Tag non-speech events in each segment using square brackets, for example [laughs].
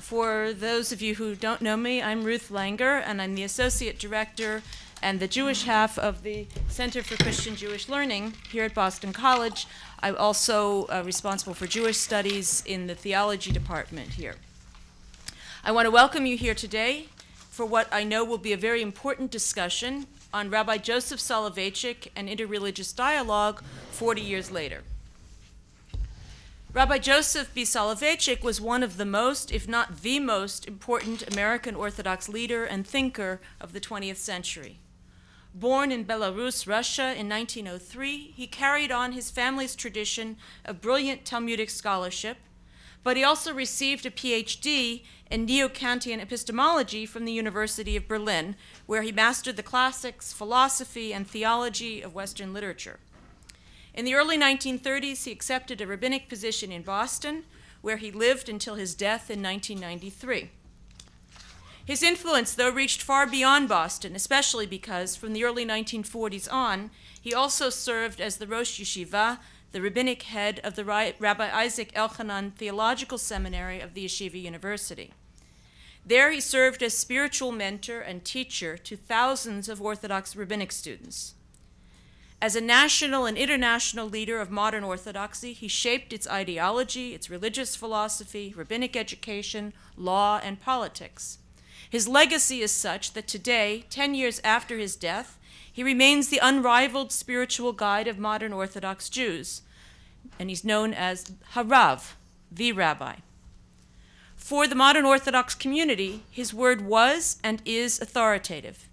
For those of you who don't know me, I'm Ruth Langer, and I'm the Associate Director and the Jewish half of the Center for Christian Jewish Learning here at Boston College. I'm also uh, responsible for Jewish studies in the theology department here. I want to welcome you here today for what I know will be a very important discussion on Rabbi Joseph Soloveitchik and interreligious dialogue 40 years later. Rabbi Joseph B. Soloveitchik was one of the most, if not the most, important American Orthodox leader and thinker of the 20th century. Born in Belarus, Russia in 1903, he carried on his family's tradition of brilliant Talmudic scholarship, but he also received a PhD in Neo-Kantian epistemology from the University of Berlin, where he mastered the classics, philosophy, and theology of Western literature. In the early 1930s, he accepted a rabbinic position in Boston, where he lived until his death in 1993. His influence, though, reached far beyond Boston, especially because from the early 1940s on, he also served as the Rosh Yeshiva, the rabbinic head of the Rabbi Isaac Elchanan Theological Seminary of the Yeshiva University. There he served as spiritual mentor and teacher to thousands of Orthodox rabbinic students. As a national and international leader of modern Orthodoxy, he shaped its ideology, its religious philosophy, rabbinic education, law, and politics. His legacy is such that today, 10 years after his death, he remains the unrivaled spiritual guide of modern Orthodox Jews, and he's known as Harav, the rabbi. For the modern Orthodox community, his word was and is authoritative.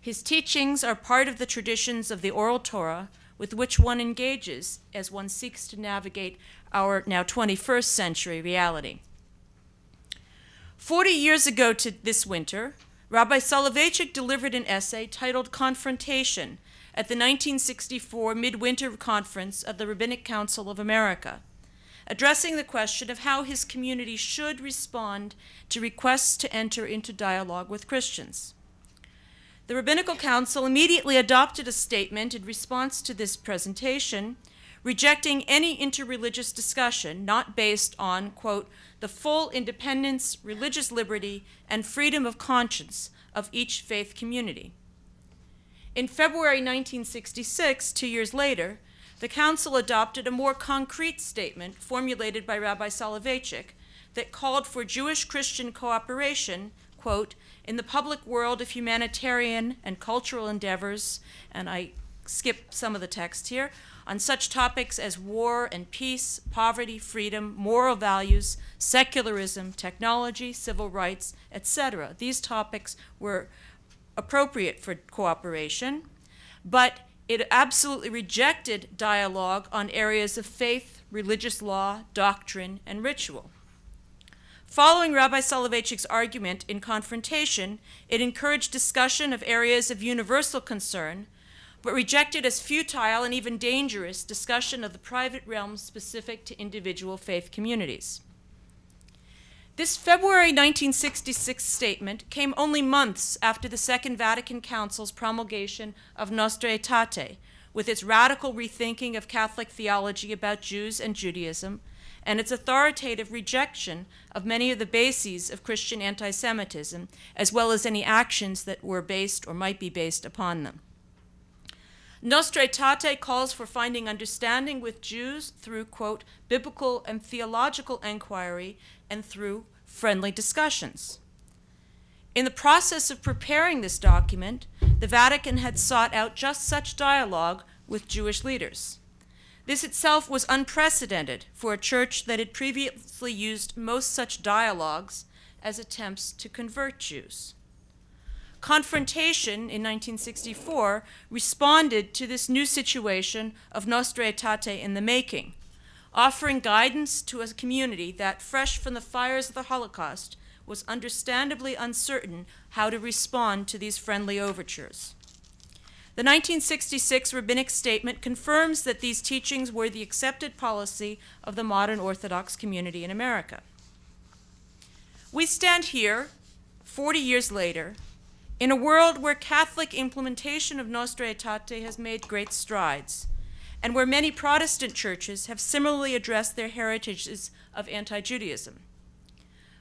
His teachings are part of the traditions of the oral Torah with which one engages as one seeks to navigate our now 21st century reality. Forty years ago to this winter, Rabbi Soloveitchik delivered an essay titled Confrontation at the 1964 Midwinter Conference of the Rabbinic Council of America, addressing the question of how his community should respond to requests to enter into dialogue with Christians. The Rabbinical Council immediately adopted a statement in response to this presentation, rejecting any interreligious discussion not based on, quote, the full independence, religious liberty, and freedom of conscience of each faith community. In February 1966, two years later, the Council adopted a more concrete statement formulated by Rabbi Soloveitchik that called for Jewish Christian cooperation, quote, in the public world of humanitarian and cultural endeavors, and I skip some of the text here, on such topics as war and peace, poverty, freedom, moral values, secularism, technology, civil rights, etc. These topics were appropriate for cooperation, but it absolutely rejected dialogue on areas of faith, religious law, doctrine, and ritual. Following Rabbi Soloveitchik's argument in confrontation, it encouraged discussion of areas of universal concern, but rejected as futile and even dangerous discussion of the private realm specific to individual faith communities. This February 1966 statement came only months after the Second Vatican Council's promulgation of Nostra Aetate, with its radical rethinking of Catholic theology about Jews and Judaism, and its authoritative rejection of many of the bases of Christian anti Semitism, as well as any actions that were based or might be based upon them. Nostra Aetate calls for finding understanding with Jews through, quote, biblical and theological inquiry and through friendly discussions. In the process of preparing this document, the Vatican had sought out just such dialogue with Jewish leaders. This itself was unprecedented for a church that had previously used most such dialogues as attempts to convert Jews. Confrontation in 1964 responded to this new situation of Nostra Aetate in the making, offering guidance to a community that, fresh from the fires of the Holocaust, was understandably uncertain how to respond to these friendly overtures. The 1966 rabbinic statement confirms that these teachings were the accepted policy of the modern Orthodox community in America. We stand here, 40 years later, in a world where Catholic implementation of Nostra Aetate has made great strides, and where many Protestant churches have similarly addressed their heritages of anti Judaism.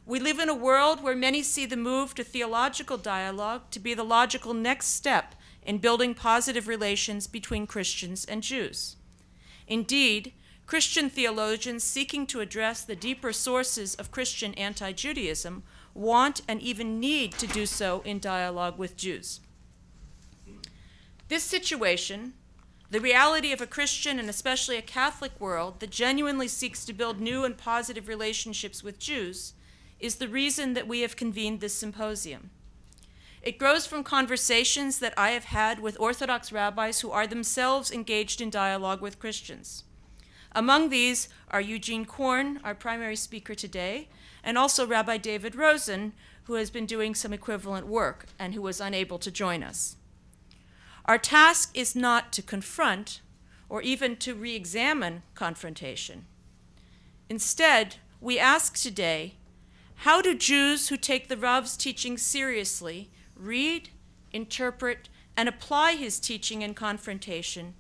We live in a world where many see the move to theological dialogue to be the logical next step in building positive relations between Christians and Jews. Indeed, Christian theologians seeking to address the deeper sources of Christian anti Judaism want and even need to do so in dialogue with Jews. This situation, the reality of a Christian and especially a Catholic world that genuinely seeks to build new and positive relationships with Jews, is the reason that we have convened this symposium. It grows from conversations that I have had with Orthodox rabbis who are themselves engaged in dialogue with Christians. Among these are Eugene Korn, our primary speaker today, and also Rabbi David Rosen, who has been doing some equivalent work and who was unable to join us. Our task is not to confront or even to re examine confrontation. Instead, we ask today how do Jews who take the Rav's teaching seriously read, interpret, and apply his teaching and confrontation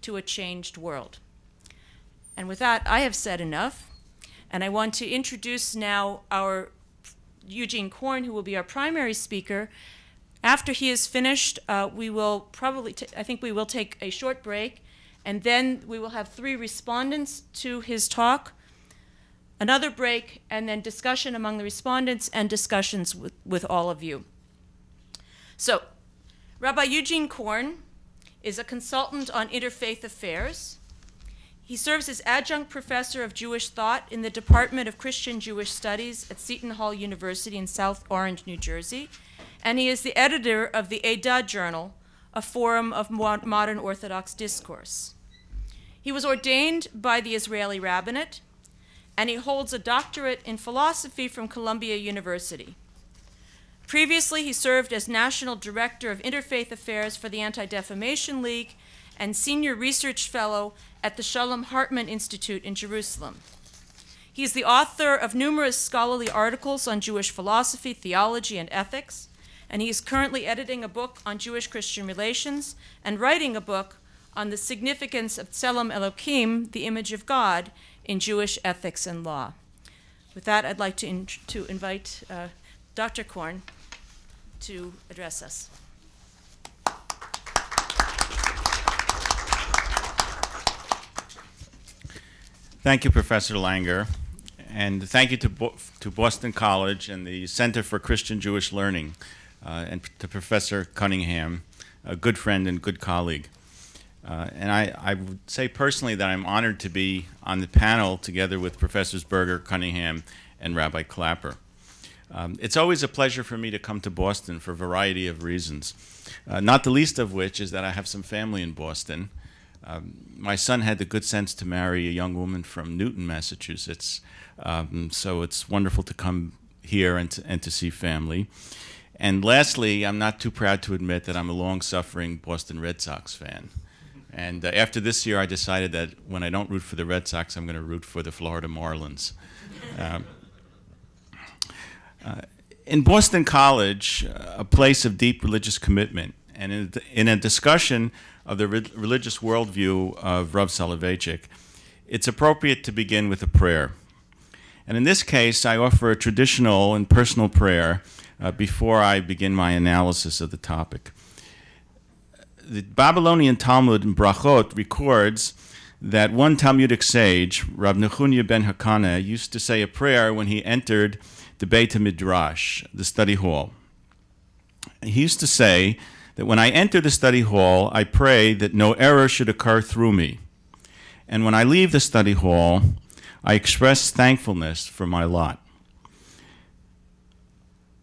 to a changed world? And with that, I have said enough, and I want to introduce now our Eugene Korn, who will be our primary speaker, after he is finished, uh, we will probably, I think we will take a short break, and then we will have three respondents to his talk, another break, and then discussion among the respondents and discussions with, with all of you. So, Rabbi Eugene Korn is a consultant on interfaith affairs. He serves as adjunct professor of Jewish thought in the Department of Christian Jewish Studies at Seton Hall University in South Orange, New Jersey and he is the editor of the Edah Journal, a forum of modern Orthodox discourse. He was ordained by the Israeli rabbinate, and he holds a doctorate in philosophy from Columbia University. Previously, he served as National Director of Interfaith Affairs for the Anti Defamation League and Senior Research Fellow at the Shalom Hartman Institute in Jerusalem. He is the author of numerous scholarly articles on Jewish philosophy, theology, and ethics, and he is currently editing a book on Jewish Christian relations and writing a book on the significance of Tselem Elokim, the image of God, in Jewish ethics and law. With that, I'd like to, to invite uh, Dr. Korn to address us. Thank you, Professor Langer, and thank you to, Bo to Boston College and the Center for Christian Jewish Learning uh, and to Professor Cunningham, a good friend and good colleague. Uh, and I, I, would say personally that I'm honored to be on the panel together with Professors Berger, Cunningham, and Rabbi Clapper. Um, it's always a pleasure for me to come to Boston for a variety of reasons, uh, not the least of which is that I have some family in Boston. Um, my son had the good sense to marry a young woman from Newton, Massachusetts, um, so it's wonderful to come here and to, and to see family. And lastly, I'm not too proud to admit that I'm a long suffering Boston Red Sox fan. And uh, after this year, I decided that when I don't root for the Red Sox, I'm going to root for the Florida Marlins. Um, in Boston College, uh, a place of deep religious commitment, and in, in a discussion of the re religious worldview of Rav Soloveitchik, it's appropriate to begin with a prayer. And in this case, I offer a traditional and personal prayer uh, before I begin my analysis of the topic. The Babylonian Talmud in Brachot records that one Talmudic sage, Rav Nechunya ben Hakana, used to say a prayer when he entered the Beit Midrash, the study hall. He used to say that when I enter the study hall, I pray that no error should occur through me. And when I leave the study hall, I express thankfulness for my lot.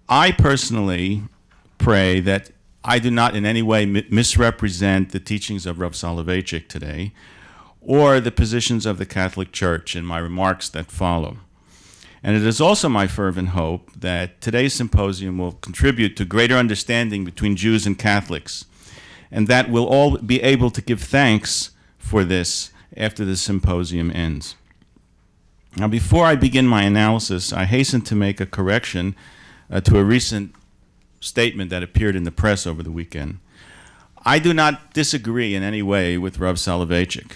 I personally pray that I do not in any way misrepresent the teachings of Rav Soloveitchik today or the positions of the Catholic Church in my remarks that follow. And it is also my fervent hope that today's symposium will contribute to greater understanding between Jews and Catholics, and that we'll all be able to give thanks for this after the symposium ends. Now, before I begin my analysis, I hasten to make a correction uh, to a recent statement that appeared in the press over the weekend. I do not disagree in any way with Rav Soloveitchik.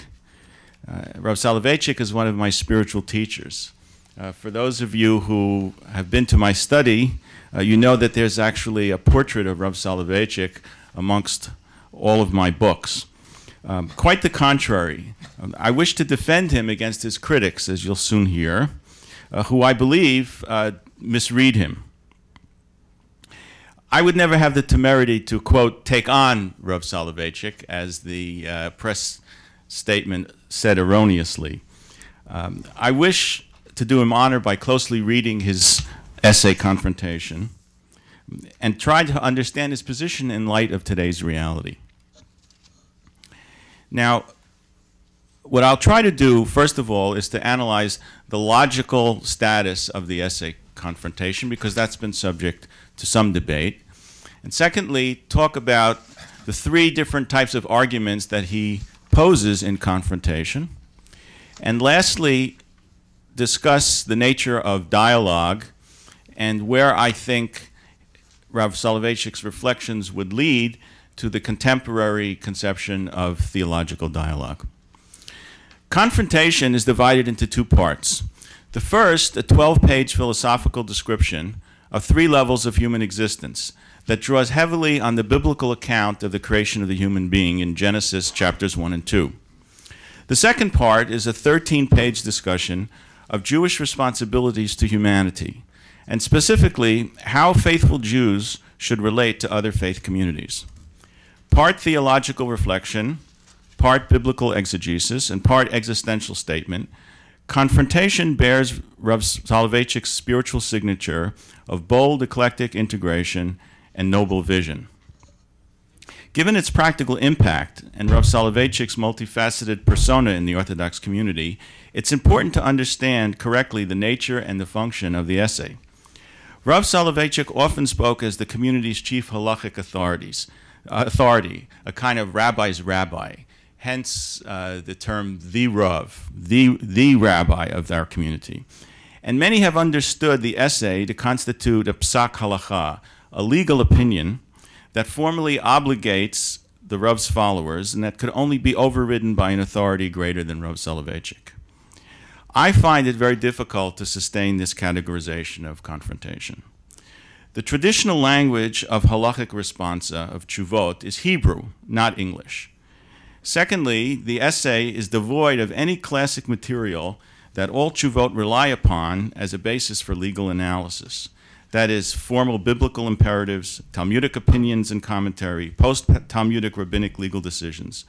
Uh, Rav Soloveitchik is one of my spiritual teachers. Uh, for those of you who have been to my study, uh, you know that there's actually a portrait of Rav Soloveitchik amongst all of my books. Um, quite the contrary. Um, I wish to defend him against his critics, as you'll soon hear, uh, who I believe uh, misread him. I would never have the temerity to, quote, take on Rav Soloveitchik, as the uh, press statement said erroneously. Um, I wish to do him honor by closely reading his essay, Confrontation, and try to understand his position in light of today's reality. Now, what I'll try to do, first of all, is to analyze the logical status of the essay confrontation, because that's been subject to some debate. And secondly, talk about the three different types of arguments that he poses in confrontation. And lastly, discuss the nature of dialogue and where I think Rav Soloveitchik's reflections would lead to the contemporary conception of theological dialogue. Confrontation is divided into two parts. The first, a 12 page philosophical description of three levels of human existence that draws heavily on the biblical account of the creation of the human being in Genesis chapters 1 and 2. The second part is a 13 page discussion of Jewish responsibilities to humanity, and specifically how faithful Jews should relate to other faith communities. Part theological reflection, part biblical exegesis, and part existential statement, confrontation bears Rav Soloveitchik's spiritual signature of bold eclectic integration and noble vision. Given its practical impact and Rav Soloveitchik's multifaceted persona in the Orthodox community, it's important to understand correctly the nature and the function of the essay. Rav Soloveitchik often spoke as the community's chief halachic authorities, uh, authority, a kind of rabbi's rabbi, hence uh, the term the Rav, the, the rabbi of our community. And many have understood the essay to constitute a psak halacha, a legal opinion that formally obligates the Rav's followers and that could only be overridden by an authority greater than Rav Soloveitchik. I find it very difficult to sustain this categorization of confrontation. The traditional language of halachic responsa, of tshuvot, is Hebrew, not English. Secondly, the essay is devoid of any classic material that all tshuvot rely upon as a basis for legal analysis that is, formal biblical imperatives, Talmudic opinions and commentary, post Talmudic rabbinic legal decisions.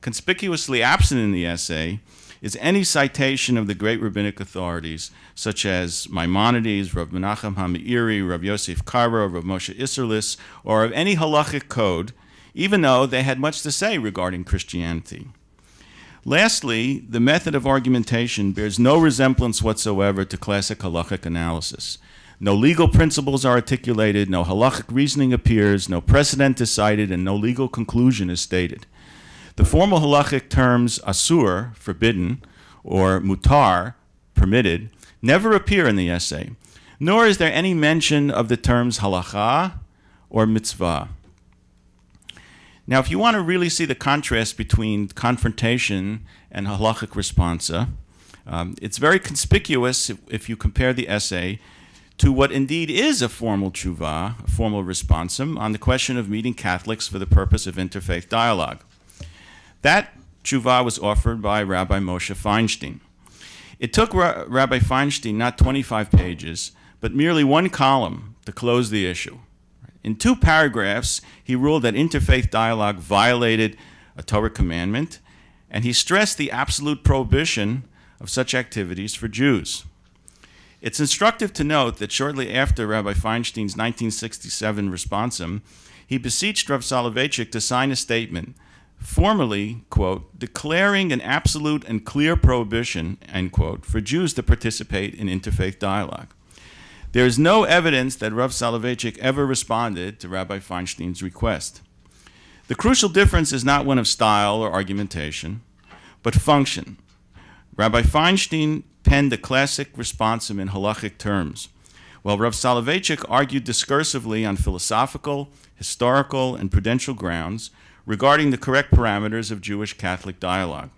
Conspicuously absent in the essay is any citation of the great rabbinic authorities, such as Maimonides, Rav Menachem HaMeiri, Rav Yosef Karo, Rav Moshe Isserles, or of any halachic code, even though they had much to say regarding Christianity. Lastly, the method of argumentation bears no resemblance whatsoever to classic halachic analysis. No legal principles are articulated, no halachic reasoning appears, no precedent is cited, and no legal conclusion is stated. The formal halachic terms asur, forbidden, or mutar, permitted, never appear in the essay, nor is there any mention of the terms halacha or mitzvah. Now, if you want to really see the contrast between confrontation and halachic responsa, um, it's very conspicuous if, if you compare the essay to what indeed is a formal tshuva, a formal responsum, on the question of meeting Catholics for the purpose of interfaith dialogue. That tshuva was offered by Rabbi Moshe Feinstein. It took Ra Rabbi Feinstein not 25 pages, but merely one column to close the issue. In two paragraphs, he ruled that interfaith dialogue violated a Torah commandment, and he stressed the absolute prohibition of such activities for Jews. It's instructive to note that shortly after Rabbi Feinstein's 1967 responsum, he beseeched Rav Soloveitchik to sign a statement formally, quote, declaring an absolute and clear prohibition, end quote, for Jews to participate in interfaith dialogue. There is no evidence that Rav Soloveitchik ever responded to Rabbi Feinstein's request. The crucial difference is not one of style or argumentation, but function. Rabbi Feinstein penned a classic responsum in halachic terms, while Rav Soloveitchik argued discursively on philosophical, historical, and prudential grounds regarding the correct parameters of Jewish Catholic dialogue.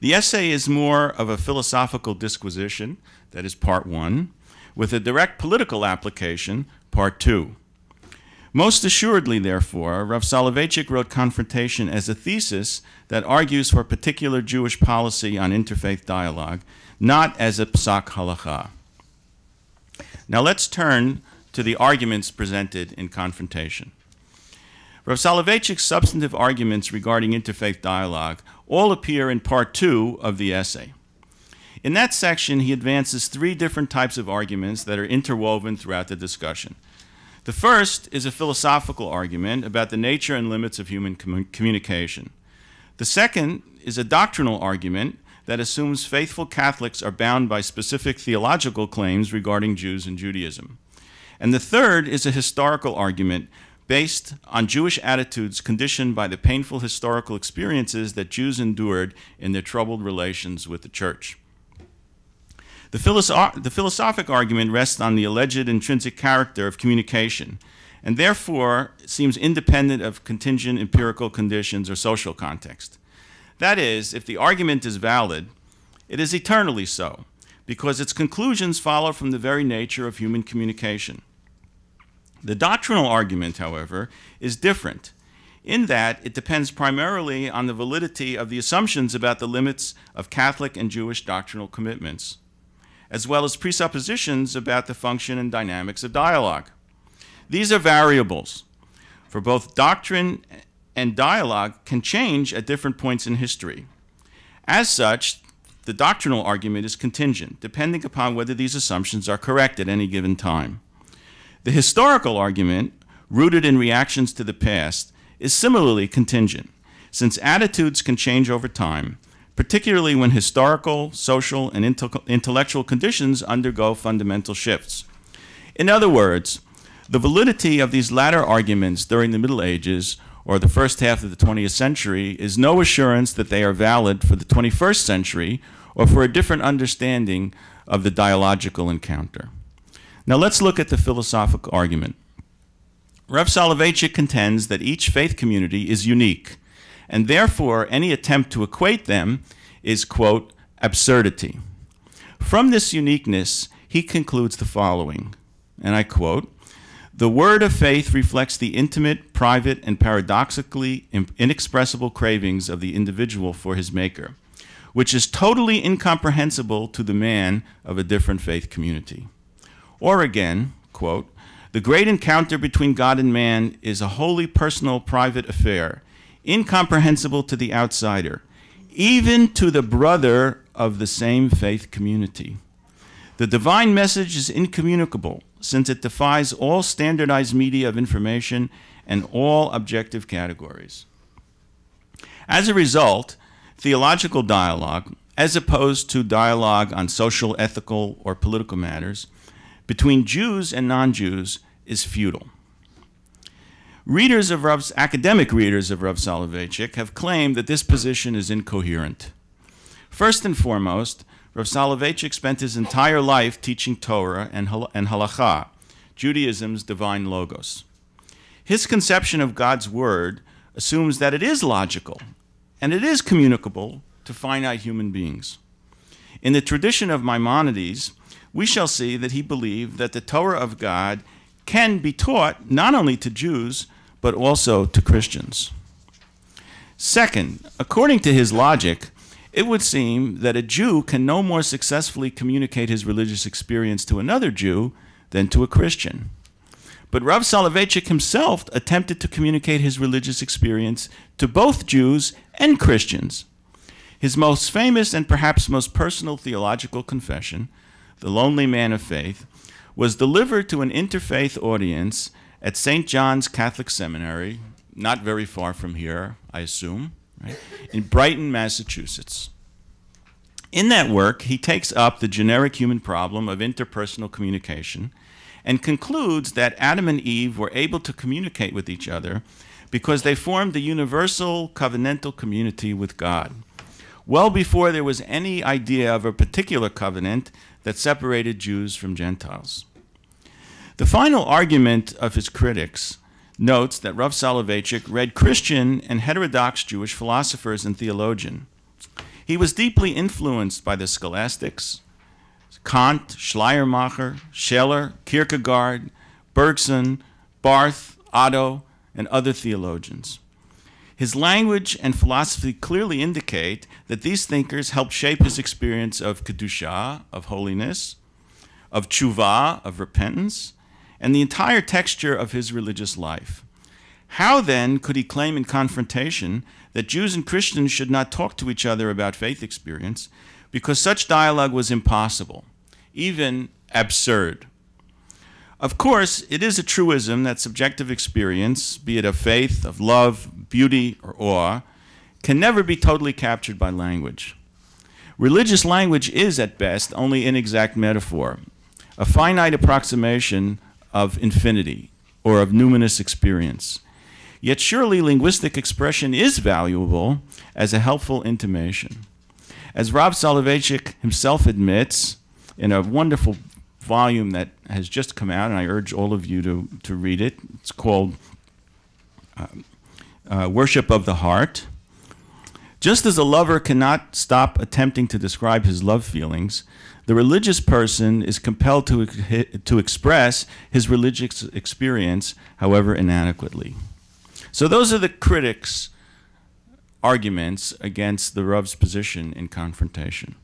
The essay is more of a philosophical disquisition, that is part one, with a direct political application, part two. Most assuredly, therefore, Rav Soloveitchik wrote Confrontation as a thesis that argues for particular Jewish policy on interfaith dialogue, not as a psak halacha. Now let's turn to the arguments presented in Confrontation. Rav Soloveitchik's substantive arguments regarding interfaith dialogue all appear in part two of the essay. In that section, he advances three different types of arguments that are interwoven throughout the discussion. The first is a philosophical argument about the nature and limits of human com communication. The second is a doctrinal argument that assumes faithful Catholics are bound by specific theological claims regarding Jews and Judaism. And the third is a historical argument based on Jewish attitudes conditioned by the painful historical experiences that Jews endured in their troubled relations with the church. The, philosoph the, philosophic argument rests on the alleged intrinsic character of communication, and therefore seems independent of contingent empirical conditions or social context. That is, if the argument is valid, it is eternally so, because its conclusions follow from the very nature of human communication. The doctrinal argument, however, is different in that it depends primarily on the validity of the assumptions about the limits of Catholic and Jewish doctrinal commitments, as well as presuppositions about the function and dynamics of dialogue. These are variables, for both doctrine and dialogue can change at different points in history. As such, the doctrinal argument is contingent, depending upon whether these assumptions are correct at any given time. The historical argument, rooted in reactions to the past, is similarly contingent, since attitudes can change over time, particularly when historical, social, and intellectual conditions undergo fundamental shifts. In other words, the validity of these latter arguments during the Middle Ages or the first half of the 20th century is no assurance that they are valid for the 21st century or for a different understanding of the dialogical encounter. Now let's look at the philosophical argument. Rav Soloveitchik contends that each faith community is unique, and therefore any attempt to equate them is, quote, absurdity. From this uniqueness, he concludes the following, and I quote, the word of faith reflects the intimate, private, and paradoxically inexpressible cravings of the individual for his Maker, which is totally incomprehensible to the man of a different faith community. Or again, quote, the great encounter between God and man is a wholly personal, private affair, incomprehensible to the outsider, even to the brother of the same faith community. The divine message is incommunicable since it defies all standardized media of information and all objective categories. As a result, theological dialogue, as opposed to dialogue on social, ethical, or political matters, between Jews and non-Jews is futile. Readers of academic readers of Rav Soloveitchik have claimed that this position is incoherent. First and foremost, Rav Soloveitchik spent his entire life teaching Torah and, hal and halakha, Judaism's divine logos. His conception of God's word assumes that it is logical and it is communicable to finite human beings. In the tradition of Maimonides, we shall see that he believed that the Torah of God can be taught not only to Jews, but also to Christians. Second, according to his logic, it would seem that a Jew can no more successfully communicate his religious experience to another Jew than to a Christian. But Rav Soloveitchik himself attempted to communicate his religious experience to both Jews and Christians. His most famous and perhaps most personal theological confession the Lonely Man of Faith, was delivered to an interfaith audience at St. John's Catholic Seminary, not very far from here, I assume, right, in Brighton, Massachusetts. In that work, he takes up the generic human problem of interpersonal communication and concludes that Adam and Eve were able to communicate with each other because they formed the universal covenantal community with God. Well before there was any idea of a particular covenant that separated Jews from Gentiles. The final argument of his critics notes that Rav Soloveitchik read Christian and heterodox Jewish philosophers and theologians. He was deeply influenced by the scholastics, Kant, Schleiermacher, Scheler, Kierkegaard, Bergson, Barth, Otto, and other theologians. His language and philosophy clearly indicate that these thinkers helped shape his experience of Kedusha, of holiness, of tshuva, of repentance, and the entire texture of his religious life. How then could he claim in confrontation that Jews and Christians should not talk to each other about faith experience because such dialogue was impossible, even absurd? Of course, it is a truism that subjective experience, be it of faith, of love, beauty, or awe, can never be totally captured by language. Religious language is, at best, only inexact metaphor, a finite approximation of infinity or of numinous experience. Yet surely linguistic expression is valuable as a helpful intimation. As Rav Soloveitchik himself admits in a wonderful volume that has just come out, and I urge all of you to, to read it, it's called uh, uh, Worship of the Heart. Just as a lover cannot stop attempting to describe his love feelings, the religious person is compelled to, to express his religious experience, however inadequately. So those are the critics' arguments against the Rav's position in confrontation.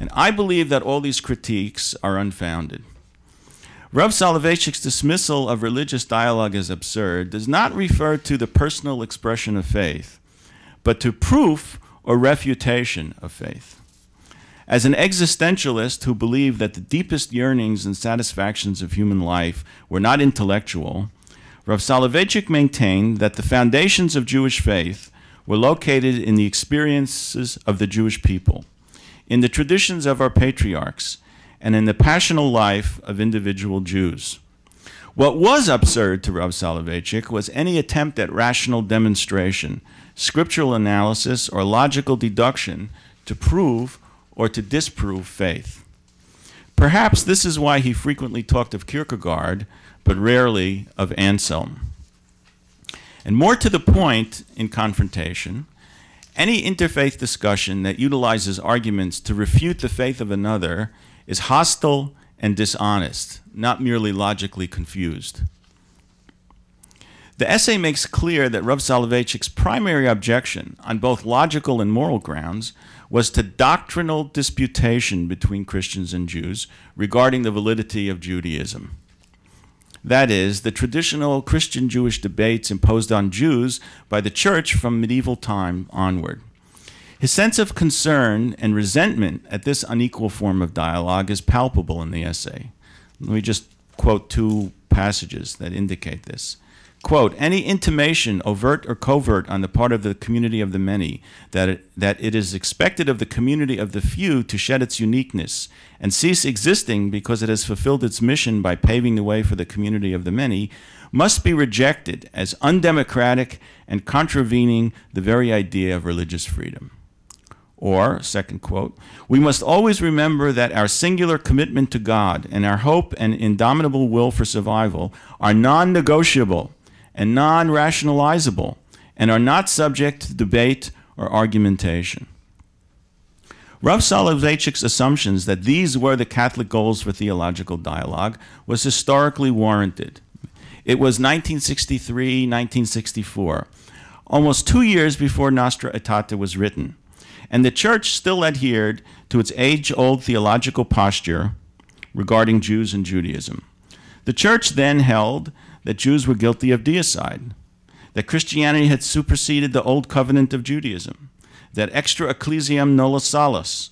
And I believe that all these critiques are unfounded. Rav Soloveitchik's dismissal of religious dialogue as absurd does not refer to the personal expression of faith, but to proof or refutation of faith. As an existentialist who believed that the deepest yearnings and satisfactions of human life were not intellectual, Rav Soloveitchik maintained that the foundations of Jewish faith were located in the experiences of the Jewish people, in the traditions of our patriarchs, and in the passional life of individual Jews. What was absurd to Rav Soloveitchik was any attempt at rational demonstration, scriptural analysis, or logical deduction to prove or to disprove faith. Perhaps this is why he frequently talked of Kierkegaard but rarely of Anselm. And more to the point in confrontation, any interfaith discussion that utilizes arguments to refute the faith of another is hostile and dishonest, not merely logically confused. The essay makes clear that Rav Soloveitchik's primary objection, on both logical and moral grounds, was to doctrinal disputation between Christians and Jews regarding the validity of Judaism. That is, the traditional Christian Jewish debates imposed on Jews by the church from medieval time onward. His sense of concern and resentment at this unequal form of dialogue is palpable in the essay. Let me just quote two passages that indicate this. Quote, any intimation, overt or covert, on the part of the community of the many, that it, that it is expected of the community of the few to shed its uniqueness and cease existing because it has fulfilled its mission by paving the way for the community of the many, must be rejected as undemocratic and contravening the very idea of religious freedom. Or, second quote, we must always remember that our singular commitment to God and our hope and indomitable will for survival are non negotiable and non rationalizable and are not subject to debate or argumentation. Rav Soloveitchik's assumptions that these were the Catholic goals for theological dialogue was historically warranted. It was 1963, 1964, almost two years before Nostra Aetate was written, and the Church still adhered to its age old theological posture regarding Jews and Judaism. The Church then held that Jews were guilty of deicide, that Christianity had superseded the old covenant of Judaism, that extra ecclesiam nulla salus,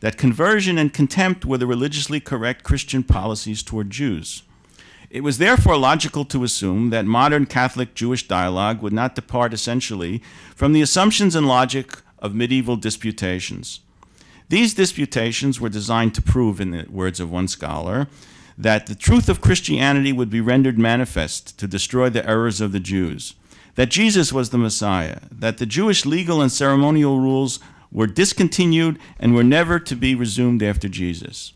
that conversion and contempt were the religiously correct Christian policies toward Jews. It was therefore logical to assume that modern Catholic Jewish dialogue would not depart essentially from the assumptions and logic of medieval disputations. These disputations were designed to prove, in the words of one scholar, that the truth of Christianity would be rendered manifest to destroy the errors of the Jews, that Jesus was the Messiah, that the Jewish legal and ceremonial rules were discontinued and were never to be resumed after Jesus.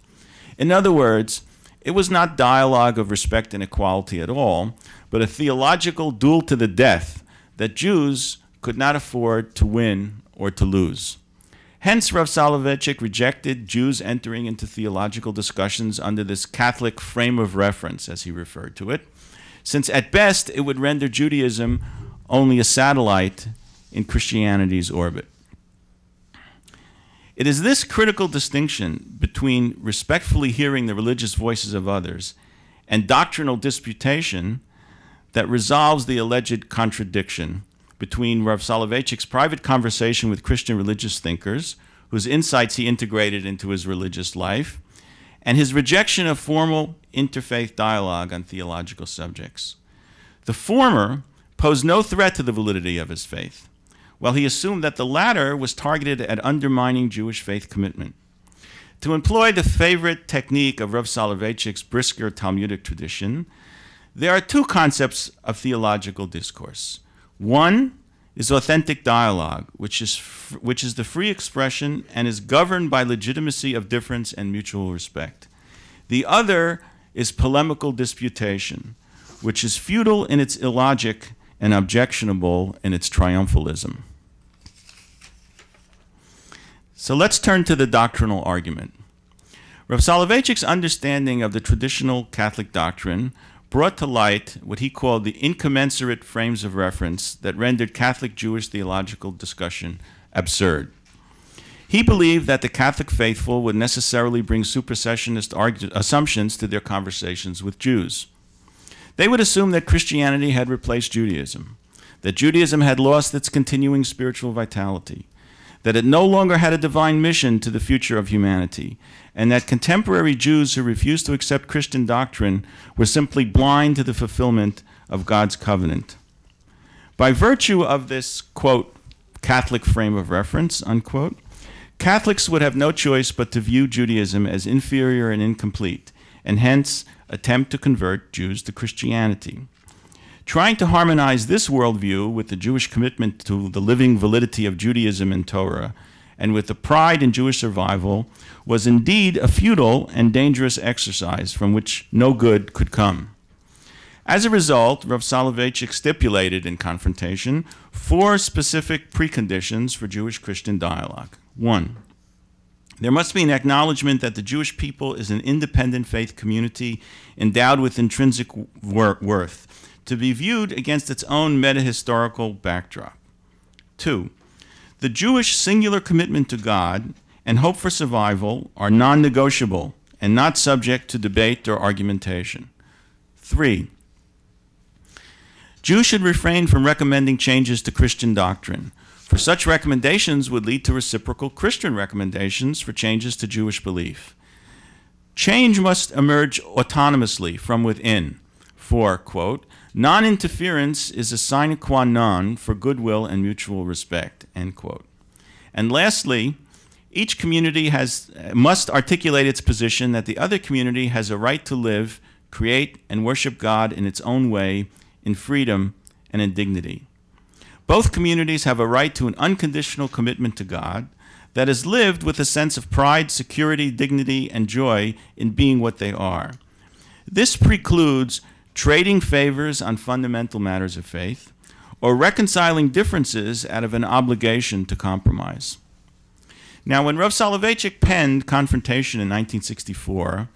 In other words, it was not dialogue of respect and equality at all, but a theological duel to the death that Jews could not afford to win or to lose. Hence, Rav Soloveitchik rejected Jews entering into theological discussions under this Catholic frame of reference, as he referred to it, since at best it would render Judaism only a satellite in Christianity's orbit. It is this critical distinction between respectfully hearing the religious voices of others and doctrinal disputation that resolves the alleged contradiction between Rav Soloveitchik's private conversation with Christian religious thinkers, whose insights he integrated into his religious life, and his rejection of formal interfaith dialogue on theological subjects. The former posed no threat to the validity of his faith, while he assumed that the latter was targeted at undermining Jewish faith commitment. To employ the favorite technique of Rav Soloveitchik's brisker Talmudic tradition, there are two concepts of theological discourse. One is authentic dialogue, which is, which is the free expression and is governed by legitimacy of difference and mutual respect. The other is polemical disputation, which is futile in its illogic and objectionable in its triumphalism. So let's turn to the doctrinal argument. Rav Soloveitchik's understanding of the traditional Catholic doctrine brought to light what he called the incommensurate frames of reference that rendered Catholic Jewish theological discussion absurd. He believed that the Catholic faithful would necessarily bring supersessionist assumptions to their conversations with Jews. They would assume that Christianity had replaced Judaism, that Judaism had lost its continuing spiritual vitality, that it no longer had a divine mission to the future of humanity, and that contemporary Jews who refused to accept Christian doctrine were simply blind to the fulfillment of God's covenant. By virtue of this, quote, Catholic frame of reference, unquote, Catholics would have no choice but to view Judaism as inferior and incomplete, and hence attempt to convert Jews to Christianity. Trying to harmonize this worldview with the Jewish commitment to the living validity of Judaism and Torah, and with the pride in Jewish survival, was indeed a futile and dangerous exercise from which no good could come. As a result, Rav Soloveitchik stipulated in confrontation four specific preconditions for Jewish Christian dialogue. One, there must be an acknowledgement that the Jewish people is an independent faith community endowed with intrinsic worth, to be viewed against its own metahistorical backdrop. Two, the Jewish singular commitment to God and hope for survival are non negotiable and not subject to debate or argumentation. Three, Jews should refrain from recommending changes to Christian doctrine, for such recommendations would lead to reciprocal Christian recommendations for changes to Jewish belief. Change must emerge autonomously from within, for, quote, non interference is a sine qua non for goodwill and mutual respect, end quote. And lastly, each community has, must articulate its position that the other community has a right to live, create, and worship God in its own way, in freedom and in dignity. Both communities have a right to an unconditional commitment to God that is lived with a sense of pride, security, dignity, and joy in being what they are. This precludes trading favors on fundamental matters of faith, or reconciling differences out of an obligation to compromise. Now, when Rav Soloveitchik penned Confrontation in 1964,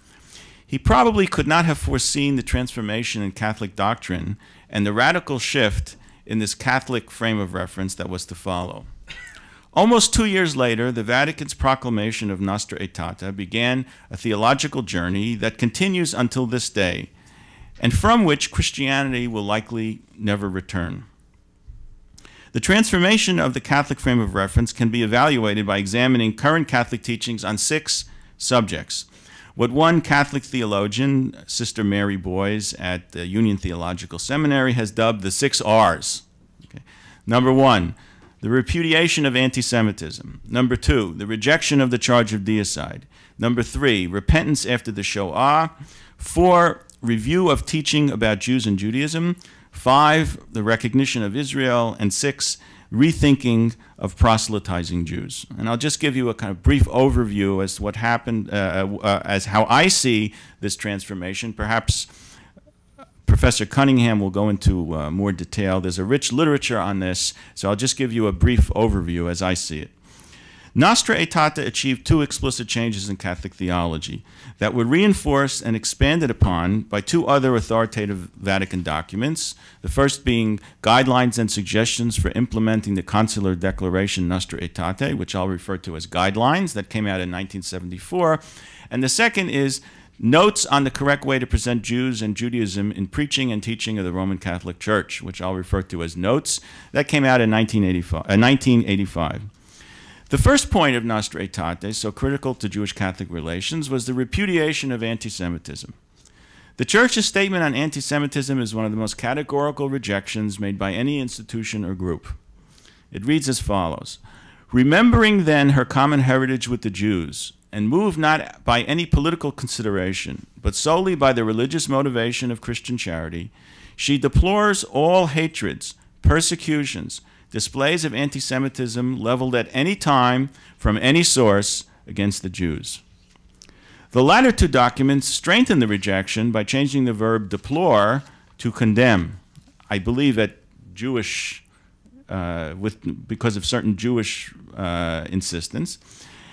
he probably could not have foreseen the transformation in Catholic doctrine and the radical shift in this Catholic frame of reference that was to follow. Almost two years later, the Vatican's proclamation of Nostra Aetate began a theological journey that continues until this day, and from which Christianity will likely never return. The transformation of the Catholic frame of reference can be evaluated by examining current Catholic teachings on six subjects. What one Catholic theologian, Sister Mary Boys at the Union Theological Seminary, has dubbed the six R's. Okay. Number one, the repudiation of anti Semitism. Number two, the rejection of the charge of deicide. Number three, repentance after the Shoah. Four, review of teaching about Jews and Judaism. Five, the recognition of Israel. And six, rethinking of proselytizing Jews. And I'll just give you a kind of brief overview as to what happened, uh, uh, as how I see this transformation. Perhaps Professor Cunningham will go into uh, more detail. There's a rich literature on this, so I'll just give you a brief overview as I see it. Nostra Aetate achieved two explicit changes in Catholic theology that were reinforced and expanded upon by two other authoritative Vatican documents, the first being Guidelines and Suggestions for Implementing the Conciliar Declaration Nostra Aetate, which I'll refer to as Guidelines, that came out in 1974, and the second is Notes on the Correct Way to Present Jews and Judaism in Preaching and Teaching of the Roman Catholic Church, which I'll refer to as Notes, that came out in 1985. Uh, 1985. The first point of Nostra Aetate, so critical to Jewish Catholic relations, was the repudiation of anti Semitism. The Church's statement on anti Semitism is one of the most categorical rejections made by any institution or group. It reads as follows Remembering then her common heritage with the Jews, and moved not by any political consideration, but solely by the religious motivation of Christian charity, she deplores all hatreds, persecutions, displays of anti Semitism leveled at any time from any source against the Jews. The latter two documents strengthen the rejection by changing the verb deplore to condemn. I believe that Jewish, uh, with, because of certain Jewish uh, insistence.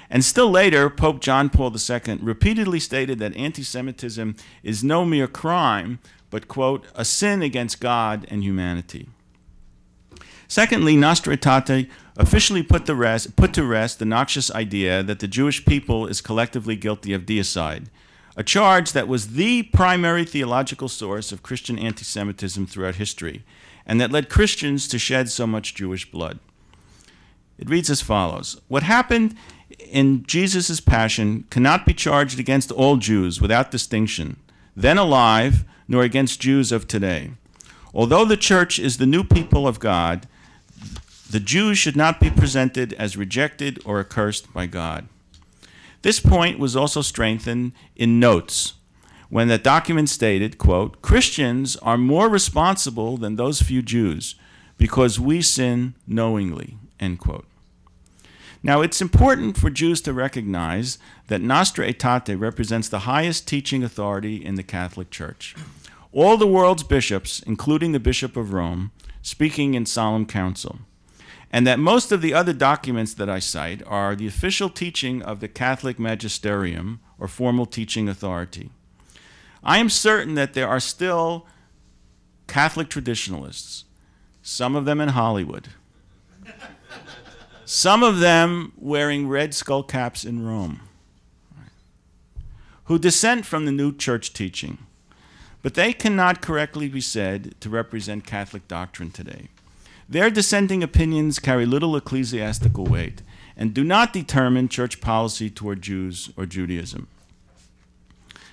And still later, Pope John Paul II repeatedly stated that anti Semitism is no mere crime, but, quote, a sin against God and humanity. Secondly, Nostra Aetate officially put, rest, put to rest the noxious idea that the Jewish people is collectively guilty of deicide, a charge that was the primary theological source of Christian anti Semitism throughout history, and that led Christians to shed so much Jewish blood. It reads as follows What happened in Jesus' passion cannot be charged against all Jews without distinction, then alive, nor against Jews of today. Although the church is the new people of God, the Jews should not be presented as rejected or accursed by God. This point was also strengthened in notes when the document stated, quote, Christians are more responsible than those few Jews because we sin knowingly, end quote. Now, it's important for Jews to recognize that Nostra Aetate represents the highest teaching authority in the Catholic Church. All the world's bishops, including the Bishop of Rome, speaking in solemn council and that most of the other documents that I cite are the official teaching of the Catholic magisterium or formal teaching authority. I am certain that there are still Catholic traditionalists, some of them in Hollywood, [laughs] some of them wearing red skull caps in Rome, who dissent from the new church teaching, but they cannot correctly be said to represent Catholic doctrine today. Their dissenting opinions carry little ecclesiastical weight and do not determine church policy toward Jews or Judaism.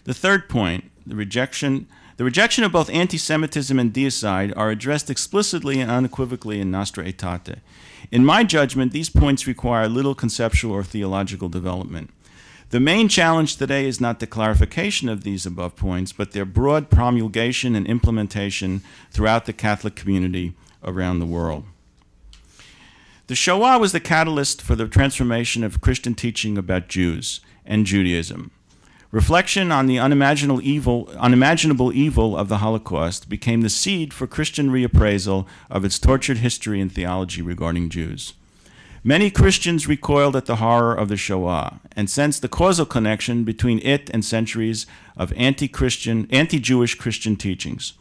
The third point, the rejection, the rejection of both anti-Semitism and deicide are addressed explicitly and unequivocally in Nostra Aetate. In my judgment, these points require little conceptual or theological development. The main challenge today is not the clarification of these above points, but their broad promulgation and implementation throughout the Catholic community around the world. The Shoah was the catalyst for the transformation of Christian teaching about Jews and Judaism. Reflection on the unimaginable evil, unimaginable evil of the Holocaust became the seed for Christian reappraisal of its tortured history and theology regarding Jews. Many Christians recoiled at the horror of the Shoah and sensed the causal connection between it and centuries of anti-Christian, anti-Jewish Christian teachings.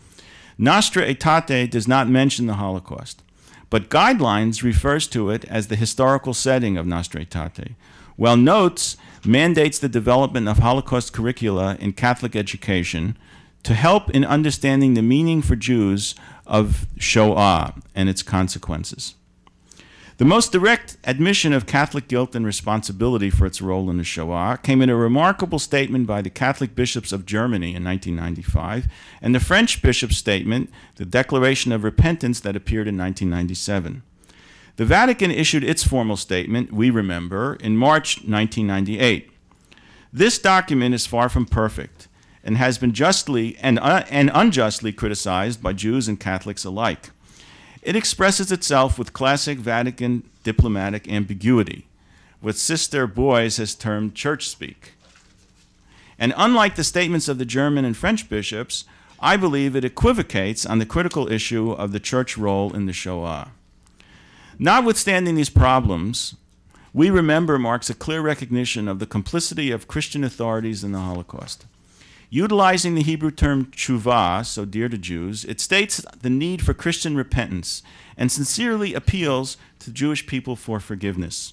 Nostra Aetate does not mention the Holocaust, but Guidelines refers to it as the historical setting of Nostra Aetate, while Notes mandates the development of Holocaust curricula in Catholic education to help in understanding the meaning for Jews of Shoah and its consequences. The most direct admission of Catholic guilt and responsibility for its role in the Shoah came in a remarkable statement by the Catholic bishops of Germany in 1995 and the French bishop's statement, the Declaration of Repentance, that appeared in 1997. The Vatican issued its formal statement, we remember, in March 1998. This document is far from perfect and has been justly and, uh, and unjustly criticized by Jews and Catholics alike. It expresses itself with classic Vatican diplomatic ambiguity, what Sister Boys has termed church speak. And unlike the statements of the German and French bishops, I believe it equivocates on the critical issue of the church role in the Shoah. Notwithstanding these problems, We Remember marks a clear recognition of the complicity of Christian authorities in the Holocaust. Utilizing the Hebrew term tshuva, so dear to Jews, it states the need for Christian repentance and sincerely appeals to Jewish people for forgiveness.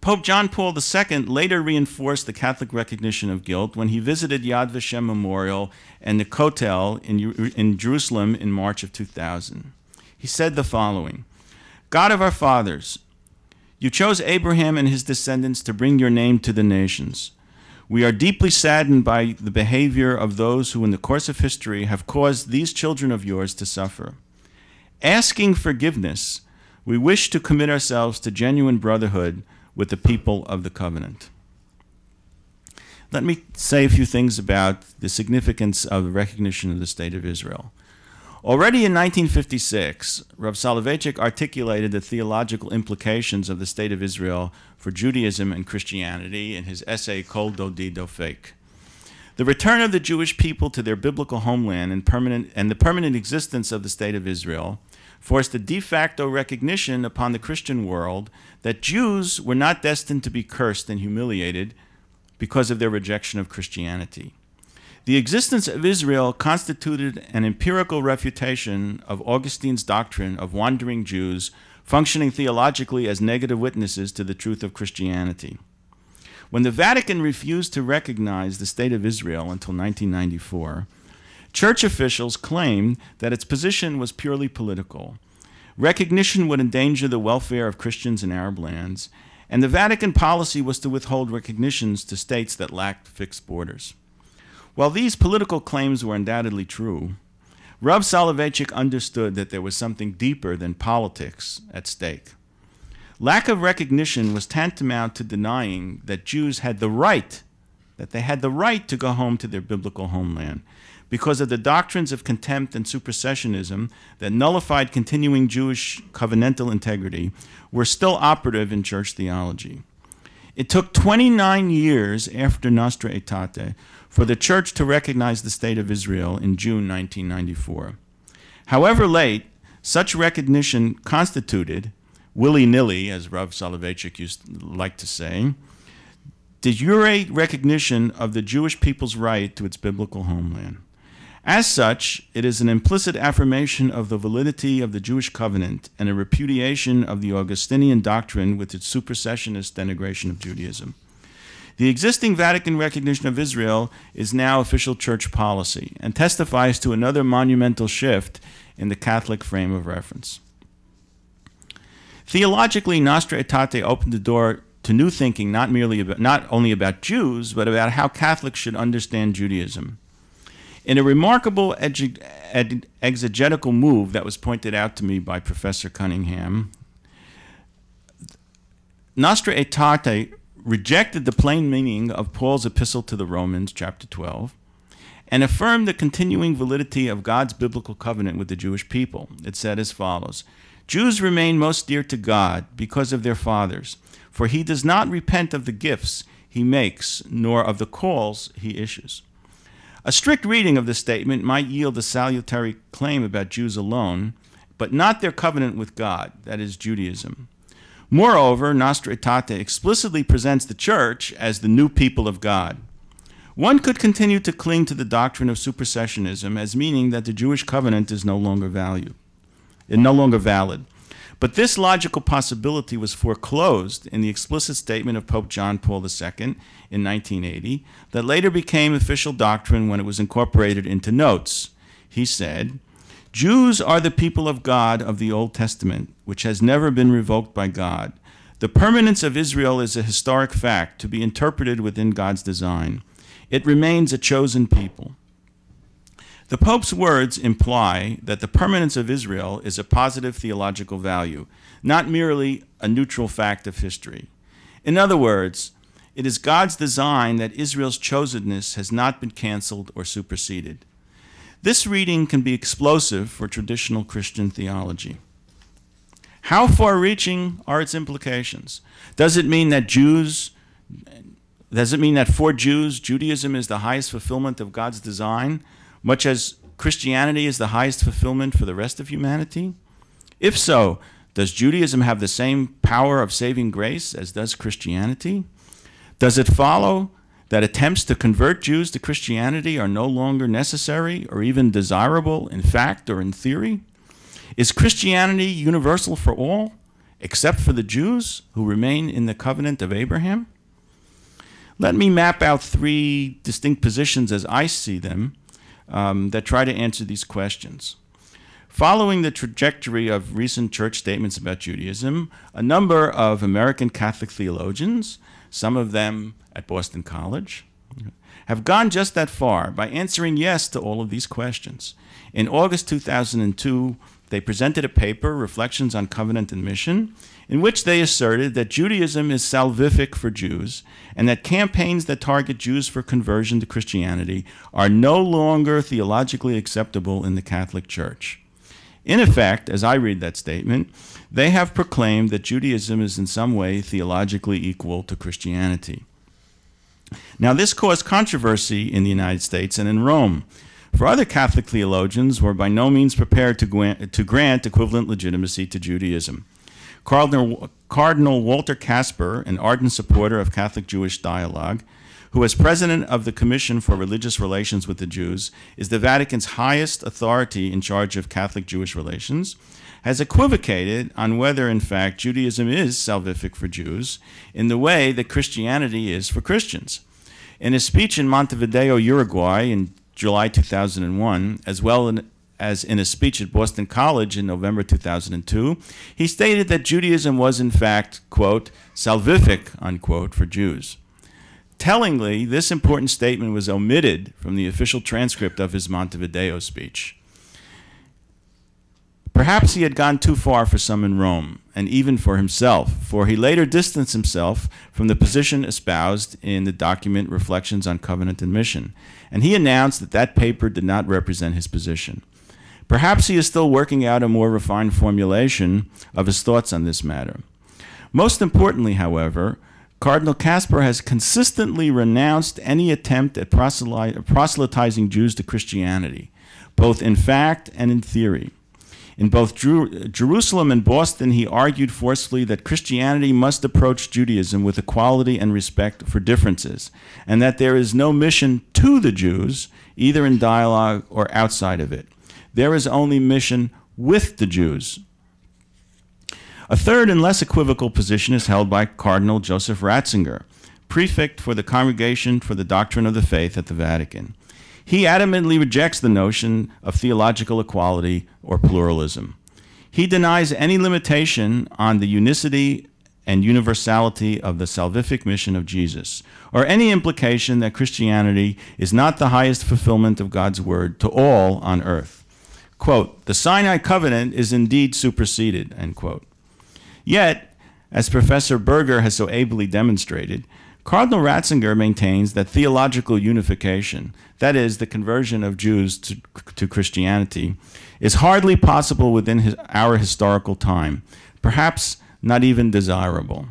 Pope John Paul II later reinforced the Catholic recognition of guilt when he visited Yad Vashem Memorial and the Kotel in, in Jerusalem in March of 2000. He said the following God of our fathers, you chose Abraham and his descendants to bring your name to the nations. We are deeply saddened by the behavior of those who, in the course of history, have caused these children of yours to suffer. Asking forgiveness, we wish to commit ourselves to genuine brotherhood with the people of the covenant. Let me say a few things about the significance of the recognition of the State of Israel. Already in 1956, Rav Soloveitchik articulated the theological implications of the State of Israel for Judaism and Christianity in his essay Kol Dodi Dofek. The return of the Jewish people to their biblical homeland and, permanent, and the permanent existence of the State of Israel forced a de facto recognition upon the Christian world that Jews were not destined to be cursed and humiliated because of their rejection of Christianity. The existence of Israel constituted an empirical refutation of Augustine's doctrine of wandering Jews functioning theologically as negative witnesses to the truth of Christianity. When the Vatican refused to recognize the State of Israel until 1994, Church officials claimed that its position was purely political. Recognition would endanger the welfare of Christians in Arab lands, and the Vatican policy was to withhold recognitions to states that lacked fixed borders. While these political claims were undoubtedly true, Rav Soloveitchik understood that there was something deeper than politics at stake. Lack of recognition was tantamount to denying that Jews had the right, that they had the right to go home to their biblical homeland, because of the doctrines of contempt and supersessionism that nullified continuing Jewish covenantal integrity were still operative in church theology. It took 29 years after Nostra Aetate for the church to recognize the state of Israel in June 1994. However late, such recognition constituted, willy nilly, as Rav Soloveitchik used to like to say, de jure recognition of the Jewish people's right to its biblical homeland. As such, it is an implicit affirmation of the validity of the Jewish covenant and a repudiation of the Augustinian doctrine with its supersessionist denigration of Judaism. The existing Vatican recognition of Israel is now official church policy and testifies to another monumental shift in the Catholic frame of reference. Theologically, Nostra Aetate opened the door to new thinking not merely about, not only about Jews, but about how Catholics should understand Judaism. In a remarkable exegetical move that was pointed out to me by Professor Cunningham, Nostra Aetate rejected the plain meaning of Paul's epistle to the Romans, chapter 12, and affirmed the continuing validity of God's biblical covenant with the Jewish people. It said as follows Jews remain most dear to God because of their fathers, for he does not repent of the gifts he makes, nor of the calls he issues. A strict reading of this statement might yield a salutary claim about Jews alone, but not their covenant with God, that is, Judaism. Moreover, Nostra Aetate explicitly presents the church as the new people of God. One could continue to cling to the doctrine of supersessionism as meaning that the Jewish covenant is no longer value, no longer valid. But this logical possibility was foreclosed in the explicit statement of Pope John Paul II in 1980 that later became official doctrine when it was incorporated into notes. He said, Jews are the people of God of the Old Testament, which has never been revoked by God. The permanence of Israel is a historic fact to be interpreted within God's design. It remains a chosen people. The Pope's words imply that the permanence of Israel is a positive theological value, not merely a neutral fact of history. In other words, it is God's design that Israel's chosenness has not been canceled or superseded. This reading can be explosive for traditional Christian theology. How far reaching are its implications? Does it mean that Jews, does it mean that for Jews, Judaism is the highest fulfillment of God's design? much as Christianity is the highest fulfillment for the rest of humanity? If so, Does Judaism have the same power of saving grace as does Christianity? Does it follow that attempts to convert Jews to Christianity are no longer necessary or even desirable in fact or in theory? Is Christianity universal for all, except for the Jews who remain in the covenant of Abraham? Let me map out three distinct positions as I see them um, that try to answer these questions. Following the trajectory of recent church statements about Judaism, a number of American Catholic theologians, some of them at Boston College, have gone just that far by answering yes to all of these questions. In August 2002, they presented a paper, Reflections on Covenant and Mission, in which they asserted that Judaism is salvific for Jews and that campaigns that target Jews for conversion to Christianity are no longer theologically acceptable in the Catholic Church. In effect, as I read that statement, they have proclaimed that Judaism is in some way theologically equal to Christianity. Now, this caused controversy in the United States and in Rome, for other Catholic theologians were by no means prepared to grant, to grant equivalent legitimacy to Judaism. Cardinal, Cardinal Walter Kasper, an ardent supporter of Catholic Jewish dialogue, who, as president of the Commission for Religious Relations with the Jews, is the Vatican's highest authority in charge of Catholic Jewish relations, has equivocated on whether, in fact, Judaism is salvific for Jews in the way that Christianity is for Christians. In a speech in Montevideo, Uruguay, in July 2001, as well in, as in a speech at Boston College in November 2002, he stated that Judaism was, in fact, quote, salvific, unquote, for Jews. Tellingly, this important statement was omitted from the official transcript of his Montevideo speech. Perhaps he had gone too far for some in Rome, and even for himself, for he later distanced himself from the position espoused in the document Reflections on Covenant and Mission, and he announced that that paper did not represent his position. Perhaps he is still working out a more refined formulation of his thoughts on this matter. Most importantly, however, Cardinal Kasper has consistently renounced any attempt at proselytizing Jews to Christianity, both in fact and in theory. In both Jer- Jerusalem and Boston, he argued forcefully that Christianity must approach Judaism with equality and respect for differences, and that there is no mission to the Jews, either in dialogue or outside of it. There is only mission with the Jews, a third and less equivocal position is held by Cardinal Joseph Ratzinger, prefect for the Congregation for the Doctrine of the Faith at the Vatican. He adamantly rejects the notion of theological equality or pluralism. He denies any limitation on the unicity and universality of the salvific mission of Jesus, or any implication that Christianity is not the highest fulfillment of God's word to all on earth. Quote, the Sinai covenant is indeed superseded, end quote. Yet, as Professor Berger has so ably demonstrated, Cardinal Ratzinger maintains that theological unification, that is, the conversion of Jews to, to Christianity, is hardly possible within his, our historical time, perhaps not even desirable.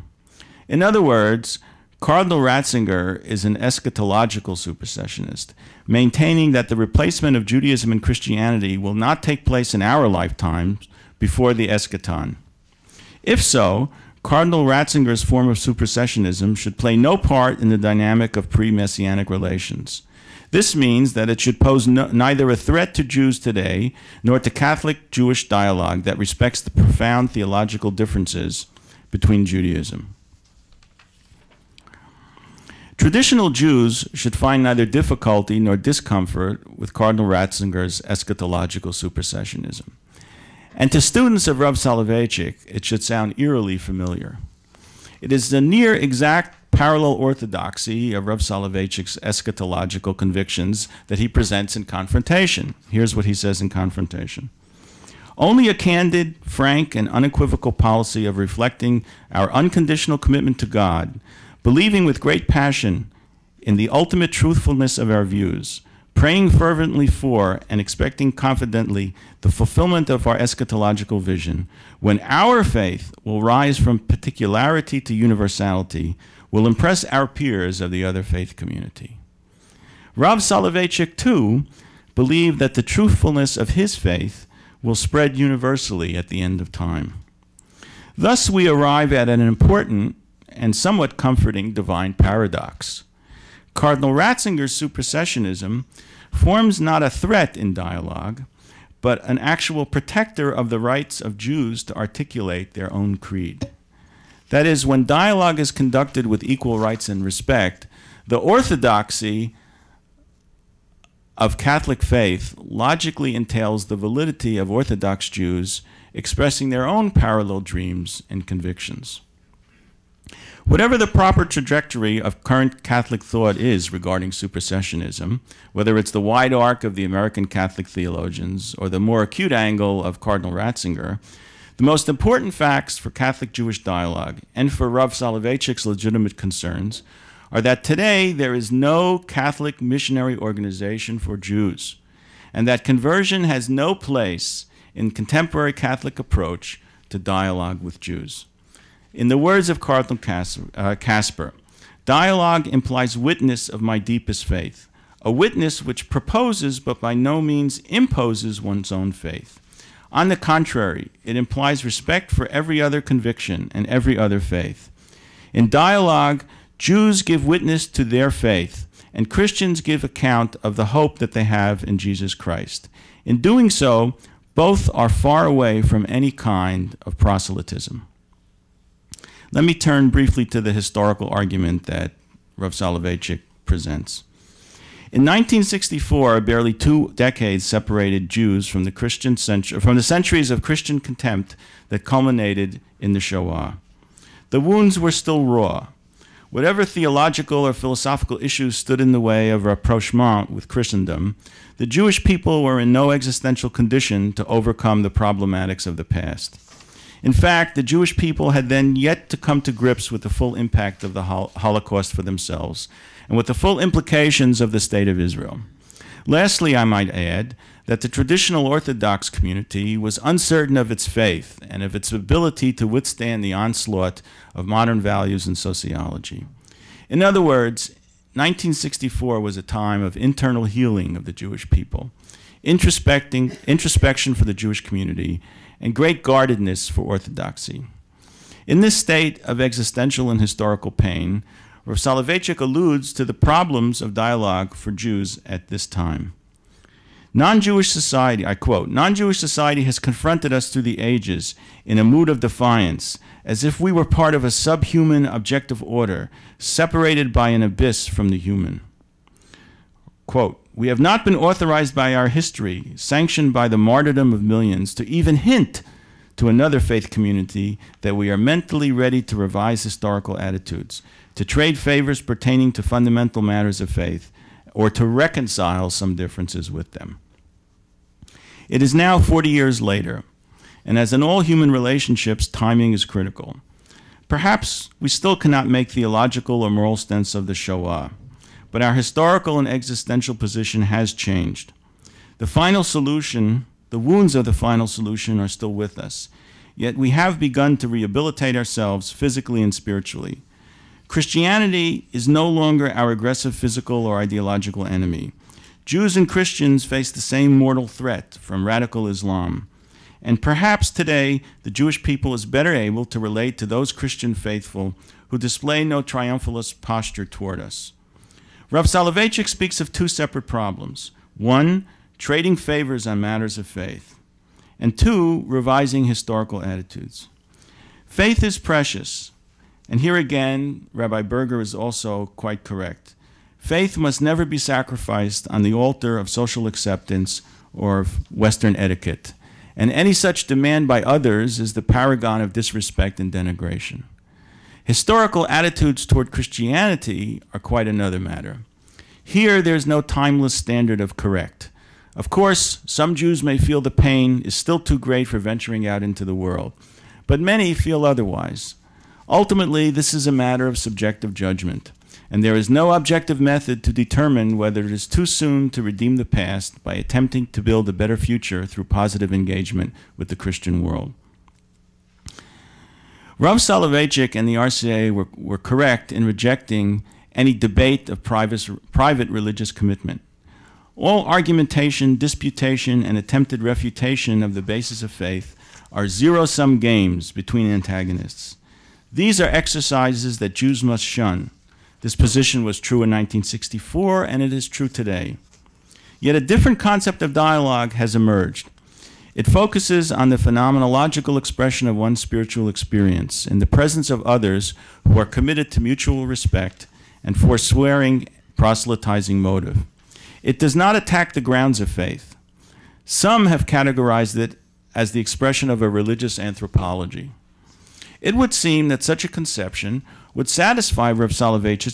In other words, Cardinal Ratzinger is an eschatological supersessionist, maintaining that the replacement of Judaism and Christianity will not take place in our lifetimes before the eschaton. If so, Cardinal Ratzinger's form of supersessionism should play no part in the dynamic of pre messianic relations. This means that it should pose no, neither a threat to Jews today nor to Catholic Jewish dialogue that respects the profound theological differences between Judaism. Traditional Jews should find neither difficulty nor discomfort with Cardinal Ratzinger's eschatological supersessionism. And to students of Rav Soloveitchik, it should sound eerily familiar. It is the near exact parallel orthodoxy of Rav Soloveitchik's eschatological convictions that he presents in Confrontation. Here's what he says in Confrontation. Only a candid, frank, and unequivocal policy of reflecting our unconditional commitment to God, believing with great passion in the ultimate truthfulness of our views, praying fervently for and expecting confidently the fulfillment of our eschatological vision, when our faith will rise from particularity to universality, will impress our peers of the other faith community. Rav Soloveitchik, too, believed that the truthfulness of his faith will spread universally at the end of time. Thus, we arrive at an important and somewhat comforting divine paradox. Cardinal Ratzinger's supersessionism forms not a threat in dialogue, but an actual protector of the rights of Jews to articulate their own creed. That is, when dialogue is conducted with equal rights and respect, the orthodoxy of Catholic faith logically entails the validity of Orthodox Jews expressing their own parallel dreams and convictions. Whatever the proper trajectory of current Catholic thought is regarding supersessionism, whether it's the wide arc of the American Catholic theologians or the more acute angle of Cardinal Ratzinger, the most important facts for Catholic Jewish dialogue and for Rav Soloveitchik's legitimate concerns are that today there is no Catholic missionary organization for Jews, and that conversion has no place in contemporary Catholic approach to dialogue with Jews. In the words of Cardinal uh, Kasper, dialogue implies witness of my deepest faith, a witness which proposes but by no means imposes one's own faith. On the contrary, it implies respect for every other conviction and every other faith. In dialogue, Jews give witness to their faith, and Christians give account of the hope that they have in Jesus Christ. In doing so, both are far away from any kind of proselytism. Let me turn briefly to the historical argument that Rav Soloveitchik presents. In 1964, barely two decades separated Jews from the Christian from the centuries of Christian contempt that culminated in the Shoah. The wounds were still raw. Whatever theological or philosophical issues stood in the way of rapprochement with Christendom, the Jewish people were in no existential condition to overcome the problematics of the past. In fact, the Jewish people had then yet to come to grips with the full impact of the Holocaust for themselves and with the full implications of the State of Israel. Lastly, I might add that the traditional Orthodox community was uncertain of its faith and of its ability to withstand the onslaught of modern values and sociology. In other words, 1964 was a time of internal healing of the Jewish people, introspecting, introspection for the Jewish community, and great guardedness for orthodoxy. In this state of existential and historical pain, Rav Soloveitchik alludes to the problems of dialogue for Jews at this time. Non Jewish society, I quote, non Jewish society has confronted us through the ages in a mood of defiance, as if we were part of a subhuman objective order, separated by an abyss from the human. Quote, we have not been authorized by our history, sanctioned by the martyrdom of millions, to even hint to another faith community that we are mentally ready to revise historical attitudes, to trade favors pertaining to fundamental matters of faith, or to reconcile some differences with them. It is now 40 years later, and as in all human relationships, timing is critical. Perhaps we still cannot make theological or moral sense of the Shoah but our historical and existential position has changed. The final solution, the wounds of the final solution, are still with us. Yet we have begun to rehabilitate ourselves physically and spiritually. Christianity is no longer our aggressive physical or ideological enemy. Jews and Christians face the same mortal threat from radical Islam. And perhaps today the Jewish people is better able to relate to those Christian faithful who display no triumphalist posture toward us. Rav Soloveitchik speaks of two separate problems. One, trading favors on matters of faith, and two, revising historical attitudes. Faith is precious, and here again, Rabbi Berger is also quite correct. Faith must never be sacrificed on the altar of social acceptance or of Western etiquette, and any such demand by others is the paragon of disrespect and denigration. Historical attitudes toward Christianity are quite another matter. Here, there's no timeless standard of correct. Of course, some Jews may feel the pain is still too great for venturing out into the world, but many feel otherwise. Ultimately, this is a matter of subjective judgment, and there is no objective method to determine whether it is too soon to redeem the past by attempting to build a better future through positive engagement with the Christian world. Rav Soloveitchik and the RCA were, were correct in rejecting any debate of private, private religious commitment. All argumentation, disputation, and attempted refutation of the basis of faith are zero sum games between antagonists. These are exercises that Jews must shun. This position was true in 1964, and it is true today. Yet a different concept of dialogue has emerged. It focuses on the phenomenological expression of one's spiritual experience in the presence of others who are committed to mutual respect and forswearing proselytizing motive. It does not attack the grounds of faith. Some have categorized it as the expression of a religious anthropology. It would seem that such a conception would satisfy Rav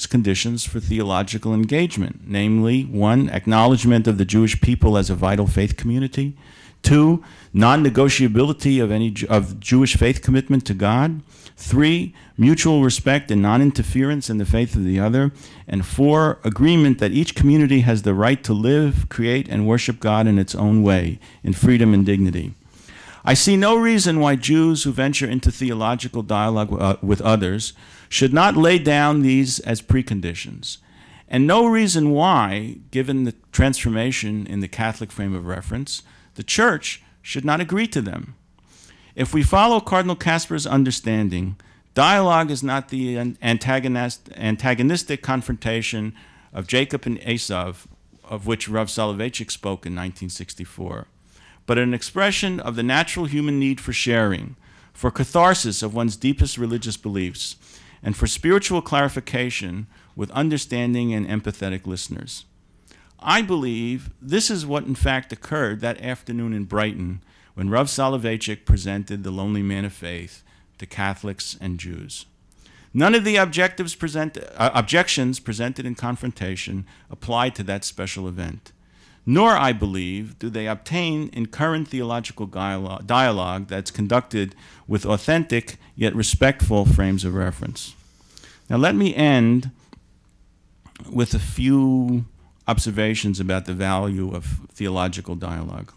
conditions for theological engagement, namely, one, acknowledgement of the Jewish people as a vital faith community, two, non-negotiability of any of Jewish faith commitment to God, three, mutual respect and non-interference in the faith of the other, and four, agreement that each community has the right to live, create, and worship God in its own way, in freedom and dignity. I see no reason why Jews who venture into theological dialogue uh, with others should not lay down these as preconditions, and no reason why, given the transformation in the Catholic frame of reference, the Church should not agree to them. If we follow Cardinal Kasper's understanding, dialogue is not the antagonist, antagonistic confrontation of Jacob and Esav, of which Rav Soloveitchik spoke in 1964 but an expression of the natural human need for sharing, for catharsis of one's deepest religious beliefs, and for spiritual clarification with understanding and empathetic listeners. I believe this is what in fact occurred that afternoon in Brighton when Rav Soloveitchik presented the Lonely Man of Faith to Catholics and Jews. None of the objectives present, uh, objections presented in confrontation apply to that special event nor, I believe, do they obtain in current theological dialogue, dialogue that's conducted with authentic yet respectful frames of reference. Now, let me end with a few observations about the value of theological dialogue.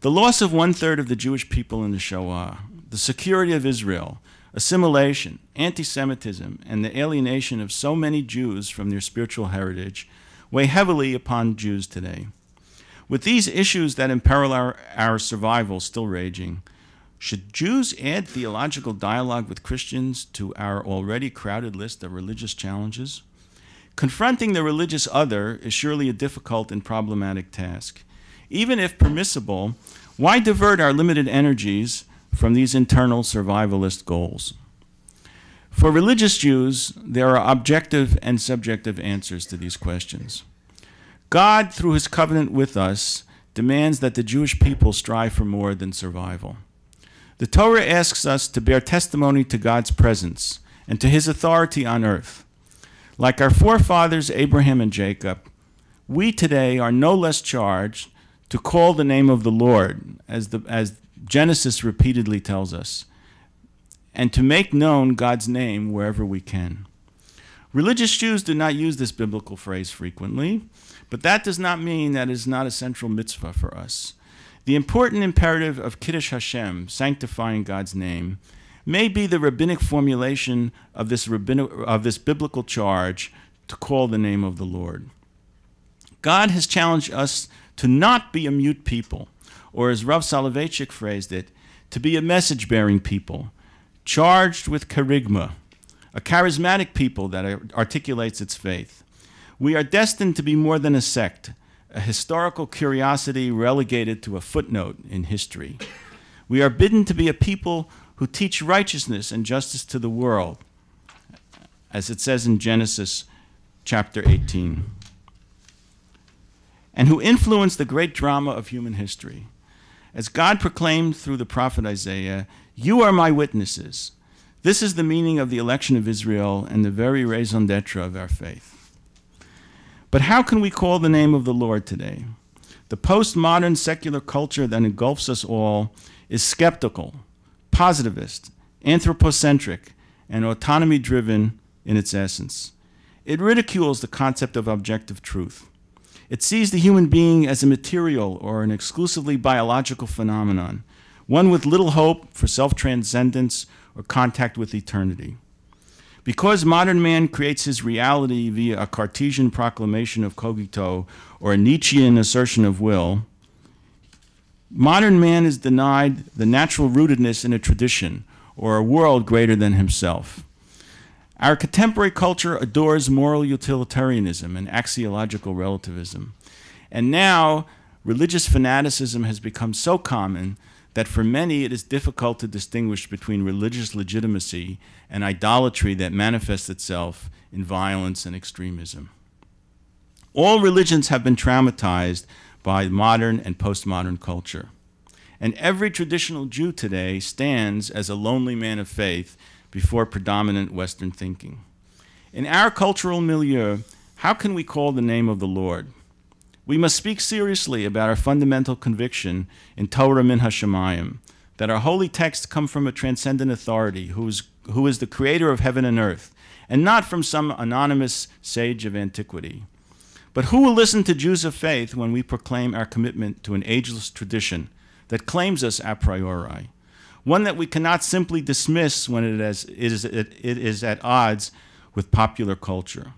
The loss of one third of the Jewish people in the Shoah, the security of Israel, assimilation, anti Semitism, and the alienation of so many Jews from their spiritual heritage weigh heavily upon Jews today. With these issues that imperil our, our survival still raging, should Jews add theological dialogue with Christians to our already crowded list of religious challenges? Confronting the religious other is surely a difficult and problematic task. Even if permissible, why divert our limited energies from these internal survivalist goals? For religious Jews, there are objective and subjective answers to these questions. God, through his covenant with us, demands that the Jewish people strive for more than survival. The Torah asks us to bear testimony to God's presence and to his authority on earth. Like our forefathers Abraham and Jacob, we today are no less charged to call the name of the Lord, as, the, as Genesis repeatedly tells us, and to make known God's name wherever we can. Religious Jews do not use this biblical phrase frequently, but that does not mean that it is not a central mitzvah for us. The important imperative of Kiddush Hashem, sanctifying God's name, may be the rabbinic formulation of this, rabbinic, of this biblical charge to call the name of the Lord. God has challenged us to not be a mute people, or as Rav Soloveitchik phrased it, to be a message bearing people charged with charisma, a charismatic people that articulates its faith. We are destined to be more than a sect, a historical curiosity relegated to a footnote in history. We are bidden to be a people who teach righteousness and justice to the world, as it says in Genesis chapter 18, and who influence the great drama of human history. As God proclaimed through the prophet Isaiah, you are my witnesses. This is the meaning of the election of Israel and the very raison d'etre of our faith. But how can we call the name of the Lord today? The postmodern secular culture that engulfs us all is skeptical, positivist, anthropocentric, and autonomy driven in its essence. It ridicules the concept of objective truth. It sees the human being as a material or an exclusively biological phenomenon, one with little hope for self transcendence or contact with eternity. Because modern man creates his reality via a Cartesian proclamation of cogito or a Nietzschean assertion of will, Modern man is denied the natural rootedness in a tradition or a world greater than himself. Our contemporary culture adores moral utilitarianism and axiological relativism. And now, religious fanaticism has become so common that for many it is difficult to distinguish between religious legitimacy and idolatry that manifests itself in violence and extremism. All religions have been traumatized by modern and postmodern culture. And every traditional Jew today stands as a lonely man of faith before predominant Western thinking. In our cultural milieu, how can we call the name of the Lord? We must speak seriously about our fundamental conviction in Torah min Hashemayim, that our holy texts come from a transcendent authority who is, who is the creator of heaven and earth, and not from some anonymous sage of antiquity. But who will listen to Jews of faith when we proclaim our commitment to an ageless tradition that claims us a priori? One that we cannot simply dismiss when it is, it is, it is at odds with popular culture.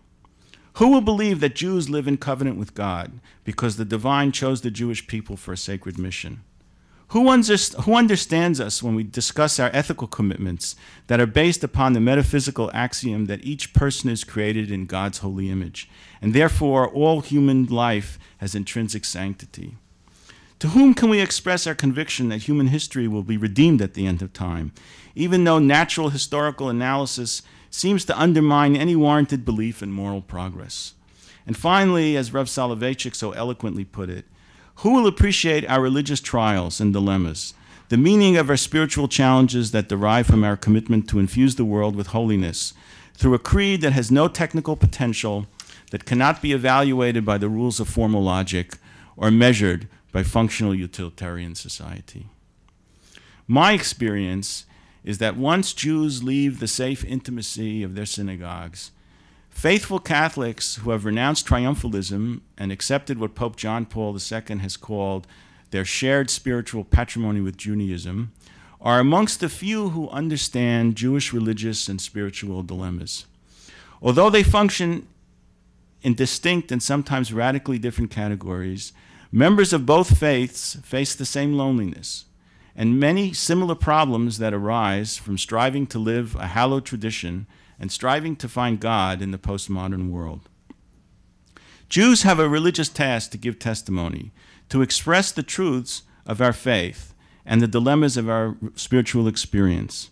Who will believe that Jews live in covenant with God because the divine chose the Jewish people for a sacred mission? Who, who, understands us when we discuss our ethical commitments that are based upon the metaphysical axiom that each person is created in God's holy image, and therefore all human life has intrinsic sanctity? To whom can we express our conviction that human history will be redeemed at the end of time, even though natural historical analysis seems to undermine any warranted belief in moral progress. And finally, as Rav Soloveitchik so eloquently put it, who will appreciate our religious trials and dilemmas, the meaning of our spiritual challenges that derive from our commitment to infuse the world with holiness through a creed that has no technical potential, that cannot be evaluated by the rules of formal logic or measured by functional utilitarian society? My experience is that once Jews leave the safe intimacy of their synagogues, faithful Catholics who have renounced triumphalism and accepted what Pope John Paul II has called their shared spiritual patrimony with Judaism are amongst the few who understand Jewish religious and spiritual dilemmas. Although they function in distinct and sometimes radically different categories, members of both faiths face the same loneliness and many similar problems that arise from striving to live a hallowed tradition and striving to find God in the postmodern world. Jews have a religious task to give testimony, to express the truths of our faith and the dilemmas of our spiritual experience.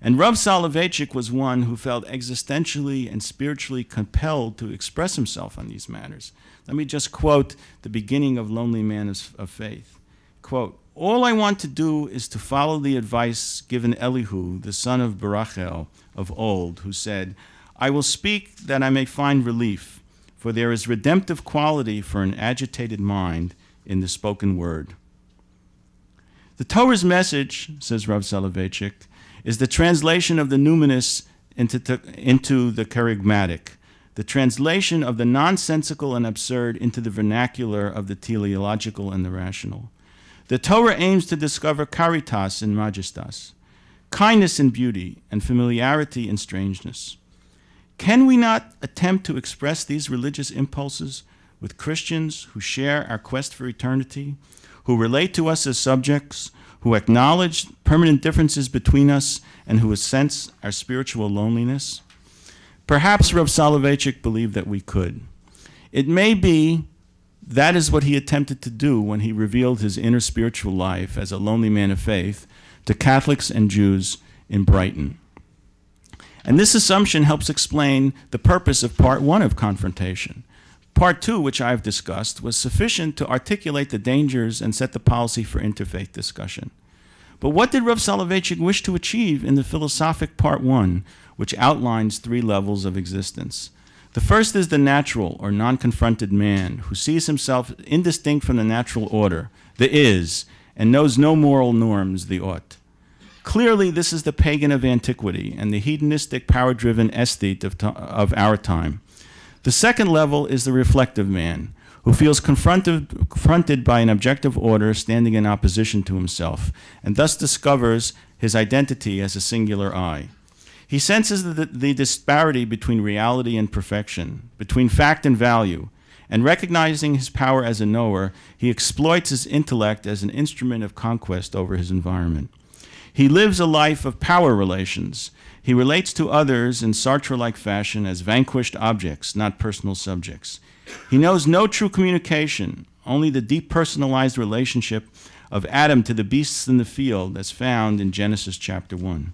And Rav Soloveitchik was one who felt existentially and spiritually compelled to express himself on these matters. Let me just quote the beginning of Lonely Man of Faith. Quote, all I want to do is to follow the advice given Elihu, the son of Barachel of old, who said, I will speak that I may find relief, for there is redemptive quality for an agitated mind in the spoken word. The Torah's message, says Rav Soloveitchik, is the translation of the numinous into, into the kerygmatic, the translation of the nonsensical and absurd into the vernacular of the teleological and the rational. The Torah aims to discover caritas in majestas, kindness in beauty, and familiarity in strangeness. Can we not attempt to express these religious impulses with Christians who share our quest for eternity, who relate to us as subjects, who acknowledge permanent differences between us, and who sense our spiritual loneliness? Perhaps Rav Soloveitchik believed that we could. It may be that is what he attempted to do when he revealed his inner spiritual life as a lonely man of faith to Catholics and Jews in Brighton. And this assumption helps explain the purpose of part one of confrontation. Part two, which I've discussed, was sufficient to articulate the dangers and set the policy for interfaith discussion. But what did Rav Soloveitchik wish to achieve in the philosophic part one, which outlines three levels of existence? The first is the natural or non confronted man who sees himself indistinct from the natural order, the is, and knows no moral norms, the ought. Clearly, this is the pagan of antiquity and the hedonistic, power driven aesthete of, of our time. The second level is the reflective man, who feels confronted, confronted by an objective order standing in opposition to himself, and thus discovers his identity as a singular I. He senses the, the disparity between reality and perfection, between fact and value, and recognizing his power as a knower, he exploits his intellect as an instrument of conquest over his environment. He lives a life of power relations. He relates to others in Sartre like fashion as vanquished objects, not personal subjects. He knows no true communication, only the depersonalized relationship of Adam to the beasts in the field as found in Genesis chapter 1.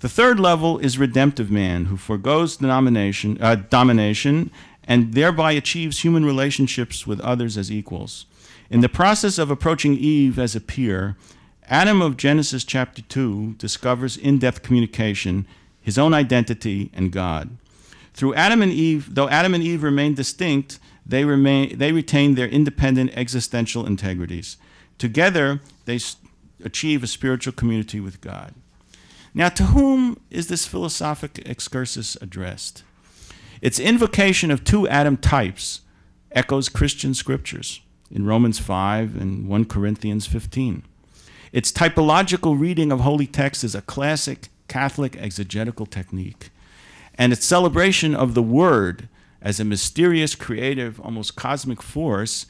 The third level is redemptive man, who forgoes uh, domination and thereby achieves human relationships with others as equals. In the process of approaching Eve as a peer, Adam of Genesis chapter 2 discovers in depth communication, his own identity, and God. Through Adam and Eve, though Adam and Eve remain distinct, they, remain, they retain their independent existential integrities. Together, they achieve a spiritual community with God. Now, to whom is this philosophic excursus addressed? Its invocation of two Adam types echoes Christian scriptures in Romans 5 and 1 Corinthians 15. Its typological reading of holy text is a classic Catholic exegetical technique, and its celebration of the Word as a mysterious, creative, almost cosmic force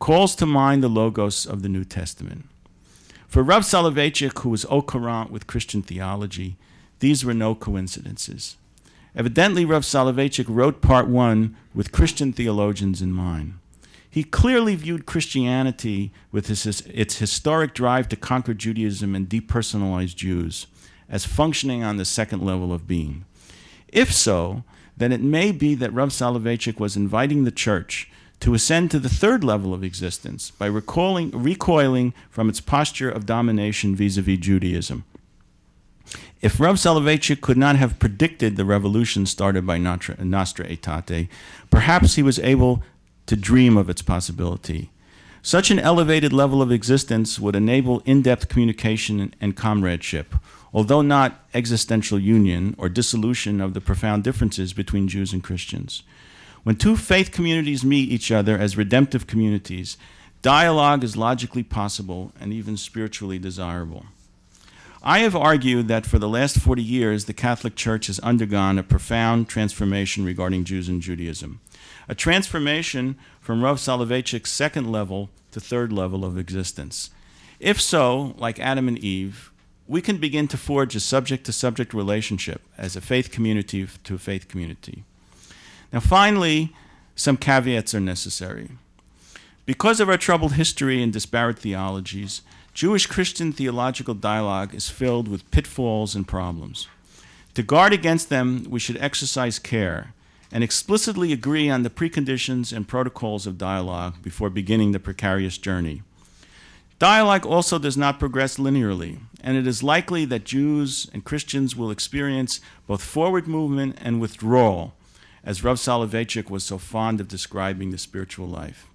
calls to mind the logos of the New Testament. For Rav Soloveitchik, who was au courant with Christian theology, these were no coincidences. Evidently, Rav Soloveitchik wrote part one with Christian theologians in mind. He clearly viewed Christianity with his, its historic drive to conquer Judaism and depersonalize Jews as functioning on the second level of being. If so, then it may be that Rav Soloveitchik was inviting the church to ascend to the third level of existence by recalling, recoiling from its posture of domination vis a vis Judaism. If Rav Soloveitchik could not have predicted the revolution started by Nostra, Nostra Aetate, perhaps he was able to dream of its possibility. Such an elevated level of existence would enable in depth communication and comradeship, although not existential union or dissolution of the profound differences between Jews and Christians. When two faith communities meet each other as redemptive communities, dialogue is logically possible and even spiritually desirable. I have argued that for the last 40 years, the Catholic Church has undergone a profound transformation regarding Jews and Judaism, a transformation from Rav Soloveitchik's second level to third level of existence. If so, like Adam and Eve, we can begin to forge a subject to subject relationship as a faith community to a faith community. Now, finally, some caveats are necessary. Because of our troubled history and disparate theologies, Jewish Christian theological dialogue is filled with pitfalls and problems. To guard against them, we should exercise care and explicitly agree on the preconditions and protocols of dialogue before beginning the precarious journey. Dialogue also does not progress linearly, and it is likely that Jews and Christians will experience both forward movement and withdrawal as Rav Soloveitchik was so fond of describing the spiritual life.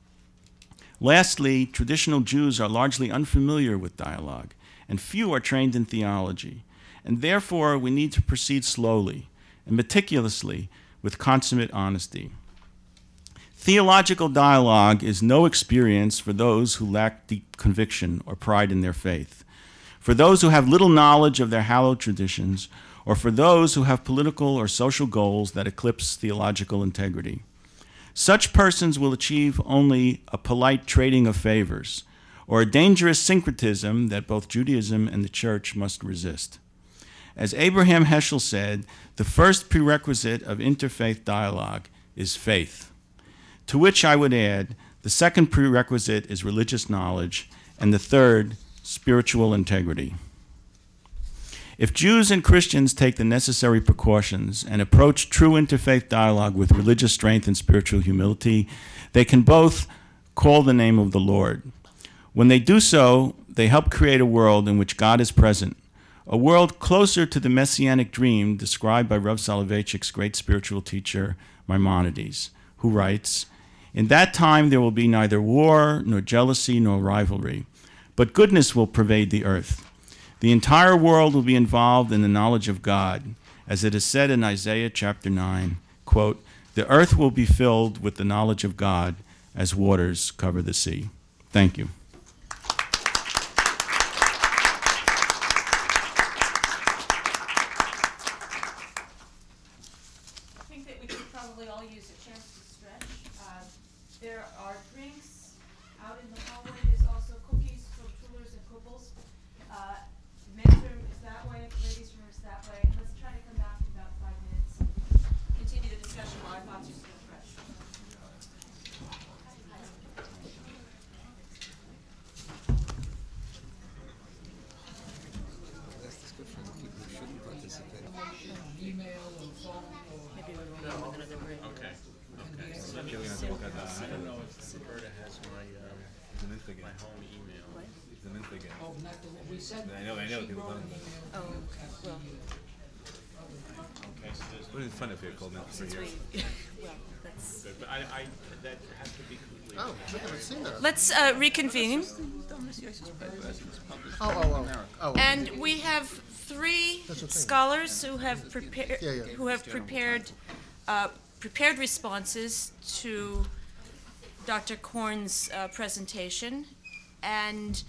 Lastly, traditional Jews are largely unfamiliar with dialogue, and few are trained in theology, and therefore we need to proceed slowly and meticulously with consummate honesty. Theological dialogue is no experience for those who lack deep conviction or pride in their faith, for those who have little knowledge of their hallowed traditions, or for those who have political or social goals that eclipse theological integrity. Such persons will achieve only a polite trading of favors, or a dangerous syncretism that both Judaism and the church must resist. As Abraham Heschel said, the first prerequisite of interfaith dialogue is faith. To which I would add, the second prerequisite is religious knowledge, and the third, spiritual integrity. If Jews and Christians take the necessary precautions and approach true interfaith dialogue with religious strength and spiritual humility, they can both call the name of the Lord. When they do so, they help create a world in which God is present, a world closer to the messianic dream described by Rav Soloveitchik's great spiritual teacher, Maimonides, who writes, In that time there will be neither war, nor jealousy, nor rivalry, but goodness will pervade the earth. The entire world will be involved in the knowledge of God, as it is said in Isaiah chapter 9, quote, "The earth will be filled with the knowledge of God as waters cover the sea." Thank you. I think that we could probably all use a chance to stretch. Uh, there again. My home email. Zeminta again. Oh, not the one we said. I know, I know, She people wrote talking an about it. email. Oh, okay, well, Okay, so there's. Wouldn't it be fun if you had called Minta for since years? we, well, that's. Good, but I, I, that has to be completed. Oh, we haven't seen that. Let's uh, reconvene. Oh, oh, oh, oh. And we have three That's the thing. scholars who have prepared, Yeah, yeah. who have prepared, uh, prepared responses to Dr. Korn's uh, presentation. And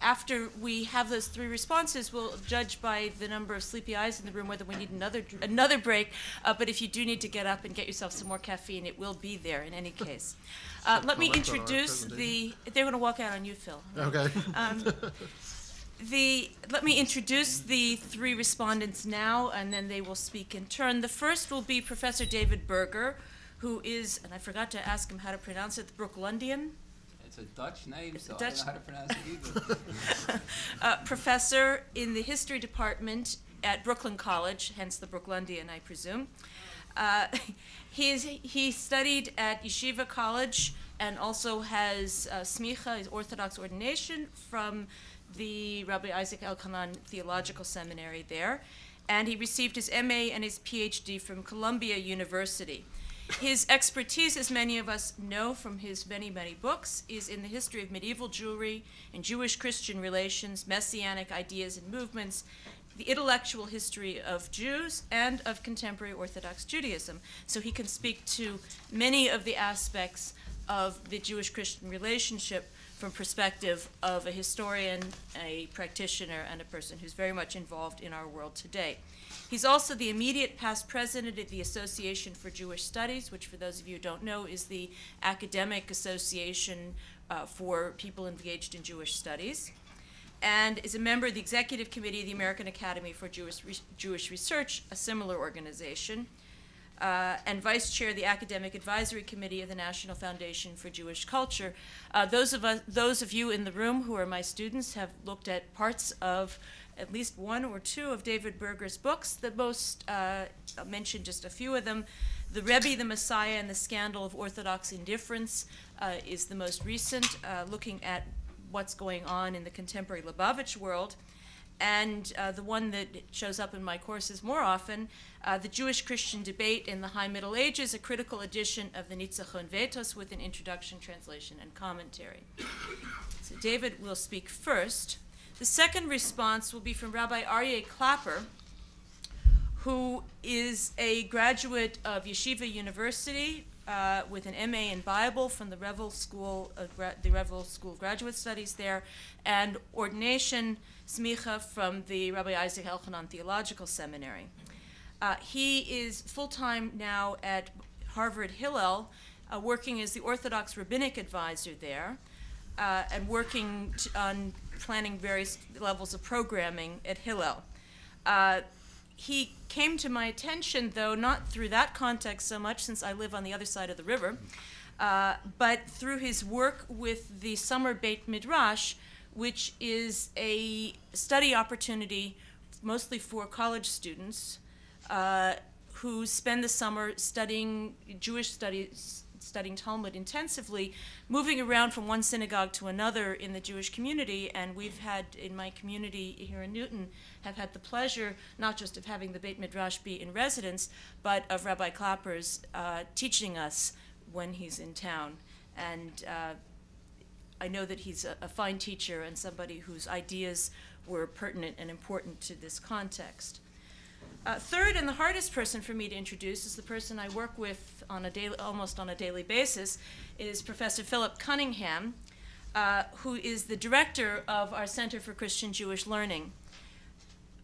after we have those three responses, we'll judge by the number of sleepy eyes in the room whether we need another, another break. Uh, But if you do need to get up and get yourself some more caffeine, it will be there in any case. [laughs] Uh, Let me Well, that's on our introduce the, they're going to walk out on you, Phil. Okay. Um, The, let me introduce the three respondents now, and then they will speak in turn. The first will be Professor David Berger, who is, and I forgot to ask him how to pronounce it, the Broeklundian It's a Dutch name, so I don't know how to pronounce it either. [laughs] uh, professor in the history department at Brooklyn College, hence the Broeklundian, I presume. Uh, [laughs] he, is, he studied at Yeshiva College and also has uh, smicha, his Orthodox ordination, from the Rabbi Isaac Elchanan Theological Seminary there. And he received his MA and his PhD from Columbia University. His expertise, as many of us know from his many, many books, is in the history of medieval Jewry and Jewish Christian relations, messianic ideas and movements, the intellectual history of Jews, and of contemporary Orthodox Judaism. So he can speak to many of the aspects of the Jewish Christian relationship from perspective of a historian, a practitioner, and a person who's very much involved in our world today. He's also the immediate past president of the Association for Jewish Studies, which, for those of you who don't know, is the academic association uh, for people engaged in Jewish studies, and is a member of the executive committee of the American Academy for Jewish, Re- Jewish Research, a similar organization, uh, and vice chair of the academic advisory committee of the National Foundation for Jewish Culture. Uh, those of us, those of you in the room who are my students, have looked at parts of at least one or two of David Berger's books. The most uh, I'll mention just a few of them. The Rebbe, the Messiah, and the Scandal of Orthodox Indifference uh, is the most recent, uh, looking at what's going on in the contemporary Lubavitch world. And uh, the one that shows up in my courses more often, uh, the Jewish Christian debate in the High Middle Ages, a critical edition of the Nizzahon Vetus with an introduction, translation, and commentary. So David will speak first. The second response will be from Rabbi Aryeh Klapper, who is a graduate of Yeshiva University uh, with an MA in Bible from the Revel School, the Revel School Graduate Studies there, and ordination smicha from the Rabbi Isaac Elchanan Theological Seminary. Uh, he is full time now at Harvard Hillel, uh, working as the Orthodox rabbinic advisor there, uh, and working on planning various levels of programming at Hillel. Uh, he came to my attention, though, not through that context so much, since I live on the other side of the river, uh, but through his work with the Summer Beit Midrash, which is a study opportunity mostly for college students uh, who spend the summer studying Jewish studies, studying Talmud intensively, moving around from one synagogue to another in the Jewish community. And we've had, in my community here in Newton, have had the pleasure not just of having the Beit Midrash be in residence, but of Rabbi Klappers uh, teaching us when he's in town. And uh, I know that he's a, a fine teacher and somebody whose ideas were pertinent and important to this context. Uh, third, and the hardest person for me to introduce is the person I work with on a daily, almost on a daily basis, is Professor Philip Cunningham, uh, who is the director of our Center for Christian Jewish Learning.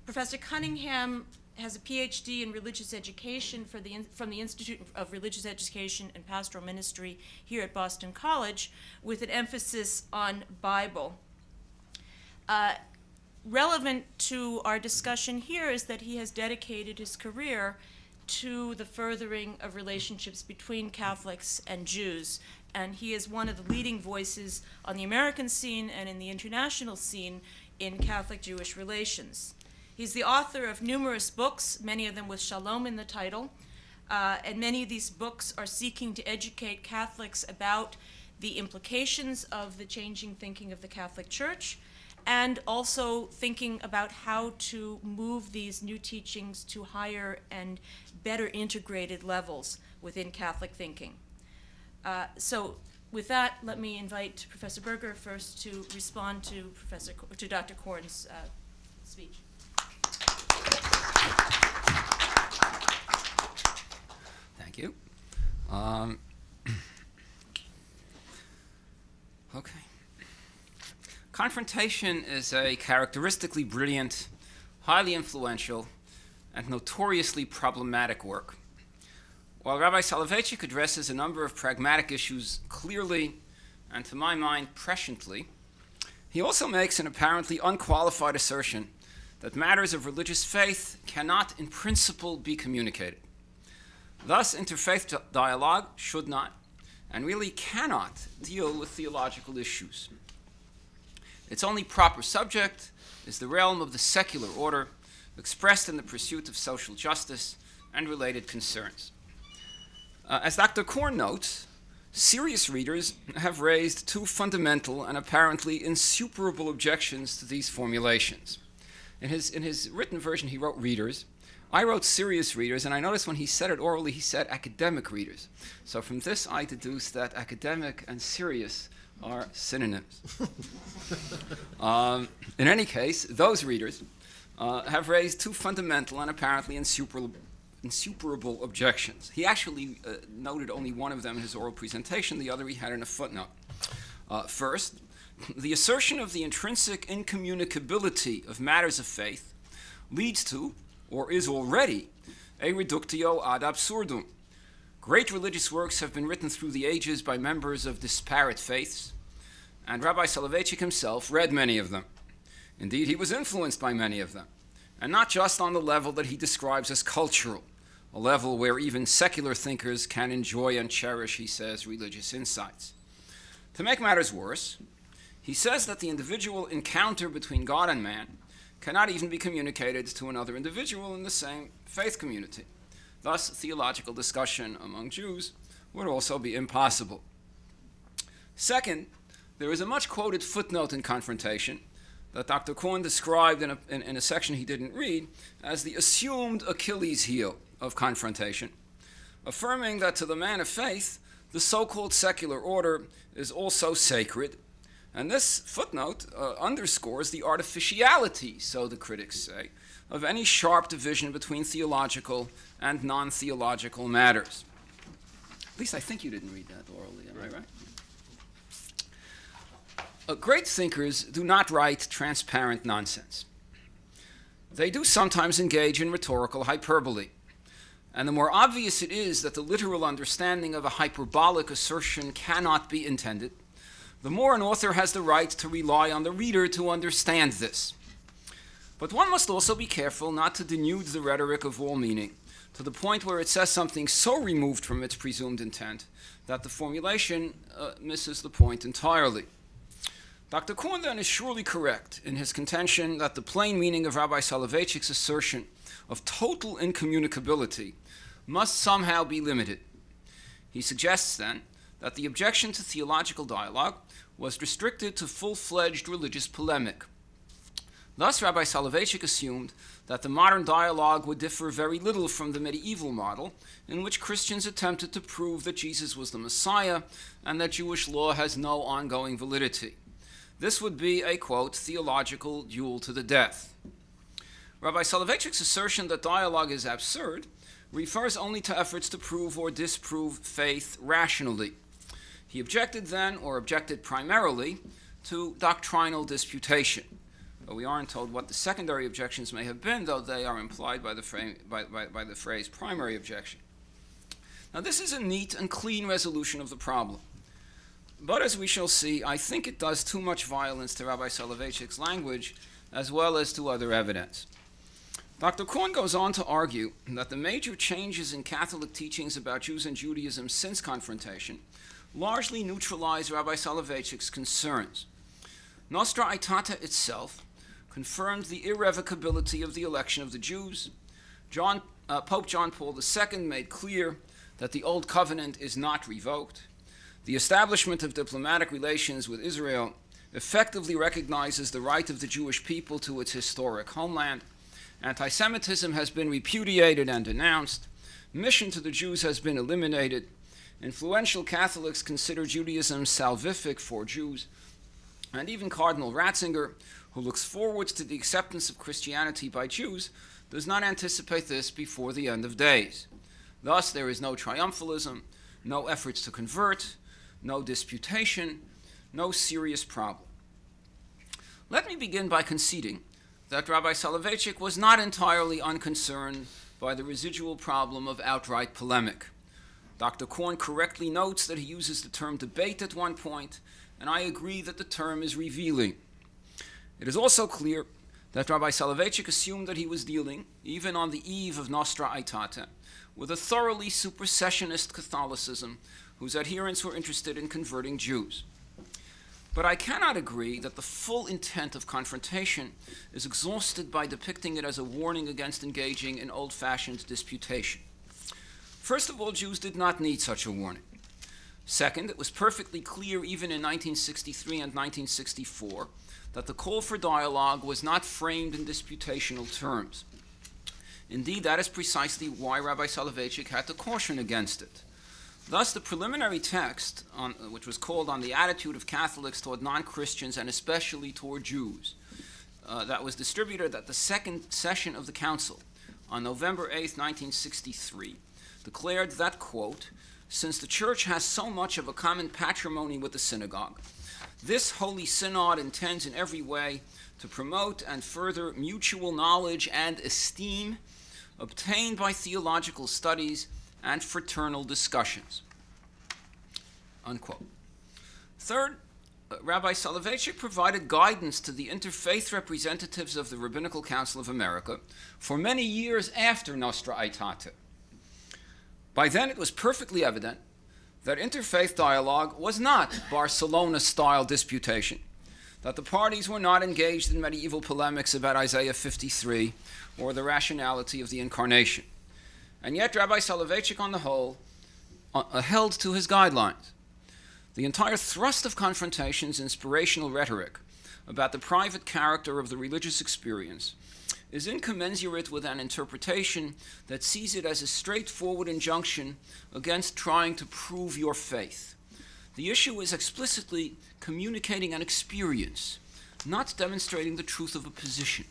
Professor Cunningham has a PhD in religious education the, from the Institute of Religious Education and Pastoral Ministry here at Boston College, with an emphasis on Bible. Uh, relevant to our discussion here is that he has dedicated his career to the furthering of relationships between Catholics and Jews. And he is one of the leading voices on the American scene and in the international scene in Catholic Jewish relations. He's the author of numerous books, many of them with Shalom in the title. Uh, and many of these books are seeking to educate Catholics about the implications of the changing thinking of the Catholic Church, and also thinking about how to move these new teachings to higher and better integrated levels within Catholic thinking. Uh, so, with that, let me invite Professor Berger first to respond to Professor to Dr. Korn's uh, speech. Thank you. Um, [clears throat] okay. Confrontation is a characteristically brilliant, highly influential, and notoriously problematic work. While Rabbi Soloveitchik addresses a number of pragmatic issues clearly and, to my mind, presciently, he also makes an apparently unqualified assertion that matters of religious faith cannot, in principle, be communicated. Thus, interfaith dialogue should not and really cannot deal with theological issues. Its only proper subject is the realm of the secular order, expressed in the pursuit of social justice and related concerns. Uh, as Dr. Korn notes, serious readers have raised two fundamental and apparently insuperable objections to these formulations. In his, in his written version, he wrote readers. I wrote serious readers, and I noticed when he said it orally, he said academic readers. So from this, I deduce that academic and serious are synonyms. [laughs] um, in any case, those readers uh, have raised two fundamental and apparently insuperable, insuperable objections. He actually uh, noted only one of them in his oral presentation, the other he had in a footnote. Uh, first, the assertion of the intrinsic incommunicability of matters of faith leads to, or is already, a reductio ad absurdum. Great religious works have been written through the ages by members of disparate faiths, and Rabbi Soloveitchik himself read many of them. Indeed, he was influenced by many of them, and not just on the level that he describes as cultural, a level where even secular thinkers can enjoy and cherish, he says, religious insights. To make matters worse, he says that the individual encounter between God and man cannot even be communicated to another individual in the same faith community. Thus, theological discussion among Jews would also be impossible. Second, there is a much quoted footnote in Confrontation that Dr. Korn described in a, in, in a section he didn't read as the assumed Achilles heel of confrontation, affirming that to the man of faith, the so called secular order is also sacred. And this footnote uh, underscores the artificiality, so the critics say, of any sharp division between theological and non theological matters. At least I think you didn't read that orally, am I right? Uh, great thinkers do not write transparent nonsense. They do sometimes engage in rhetorical hyperbole. And the more obvious it is that the literal understanding of a hyperbolic assertion cannot be intended, the more an author has the right to rely on the reader to understand this. But one must also be careful not to denude the rhetoric of all meaning to the point where it says something so removed from its presumed intent that the formulation uh, misses the point entirely. Dr. Korn then is surely correct in his contention that the plain meaning of Rabbi Soloveitchik's assertion of total incommunicability must somehow be limited. He suggests then that the objection to theological dialogue was restricted to full fledged religious polemic. Thus, Rabbi Soloveitchik assumed that the modern dialogue would differ very little from the medieval model, in which Christians attempted to prove that Jesus was the Messiah and that Jewish law has no ongoing validity. This would be a, quote, theological duel to the death. Rabbi Soloveitchik's assertion that dialogue is absurd refers only to efforts to prove or disprove faith rationally. He objected then, or objected primarily, to doctrinal disputation. But we aren't told what the secondary objections may have been, though they are implied by the, frame, by, by, by the phrase primary objection. Now, this is a neat and clean resolution of the problem. But as we shall see, I think it does too much violence to Rabbi Soloveitchik's language as well as to other evidence. Dr. Korn goes on to argue that the major changes in Catholic teachings about Jews and Judaism since confrontation largely neutralize Rabbi Soloveitchik's concerns. Nostra Aetate itself confirmed the irrevocability of the election of the Jews. John, uh, Pope John Paul II made clear that the Old Covenant is not revoked. The establishment of diplomatic relations with Israel effectively recognizes the right of the Jewish people to its historic homeland. Anti Semitism has been repudiated and denounced. Mission to the Jews has been eliminated. Influential Catholics consider Judaism salvific for Jews. And even Cardinal Ratzinger, who looks forward to the acceptance of Christianity by Jews, does not anticipate this before the end of days. Thus, there is no triumphalism, no efforts to convert, no disputation, no serious problem. Let me begin by conceding that Rabbi Soloveitchik was not entirely unconcerned by the residual problem of outright polemic. Dr. Korn correctly notes that he uses the term debate at one point, and I agree that the term is revealing. It is also clear that Rabbi Soloveitchik assumed that he was dealing, even on the eve of Nostra Aetate, with a thoroughly supersessionist Catholicism whose adherents were interested in converting Jews. But I cannot agree that the full intent of confrontation is exhausted by depicting it as a warning against engaging in old fashioned disputation. First of all, Jews did not need such a warning. Second, it was perfectly clear even in 1963 and 1964 that the call for dialogue was not framed in disputational terms. Indeed, that is precisely why Rabbi Soloveitchik had to caution against it. Thus, the preliminary text, on, which was called On the Attitude of Catholics Toward Non Christians and Especially Toward Jews, uh, that was distributed at the second session of the Council on November 8, 1963, declared that, quote, since the Church has so much of a common patrimony with the synagogue, this Holy Synod intends in every way to promote and further mutual knowledge and esteem obtained by theological studies and fraternal discussions. Unquote. Third, uh, Rabbi Soloveitchik provided guidance to the interfaith representatives of the Rabbinical Council of America for many years after Nostra Aetate. By then, it was perfectly evident that interfaith dialogue was not Barcelona style disputation, that the parties were not engaged in medieval polemics about Isaiah 53 or the rationality of the incarnation. And yet, Rabbi Soloveitchik, on the whole, uh, held to his guidelines. The entire thrust of confrontation's inspirational rhetoric about the private character of the religious experience is incommensurate with an interpretation that sees it as a straightforward injunction against trying to prove your faith. The issue is explicitly communicating an experience, not demonstrating the truth of a position.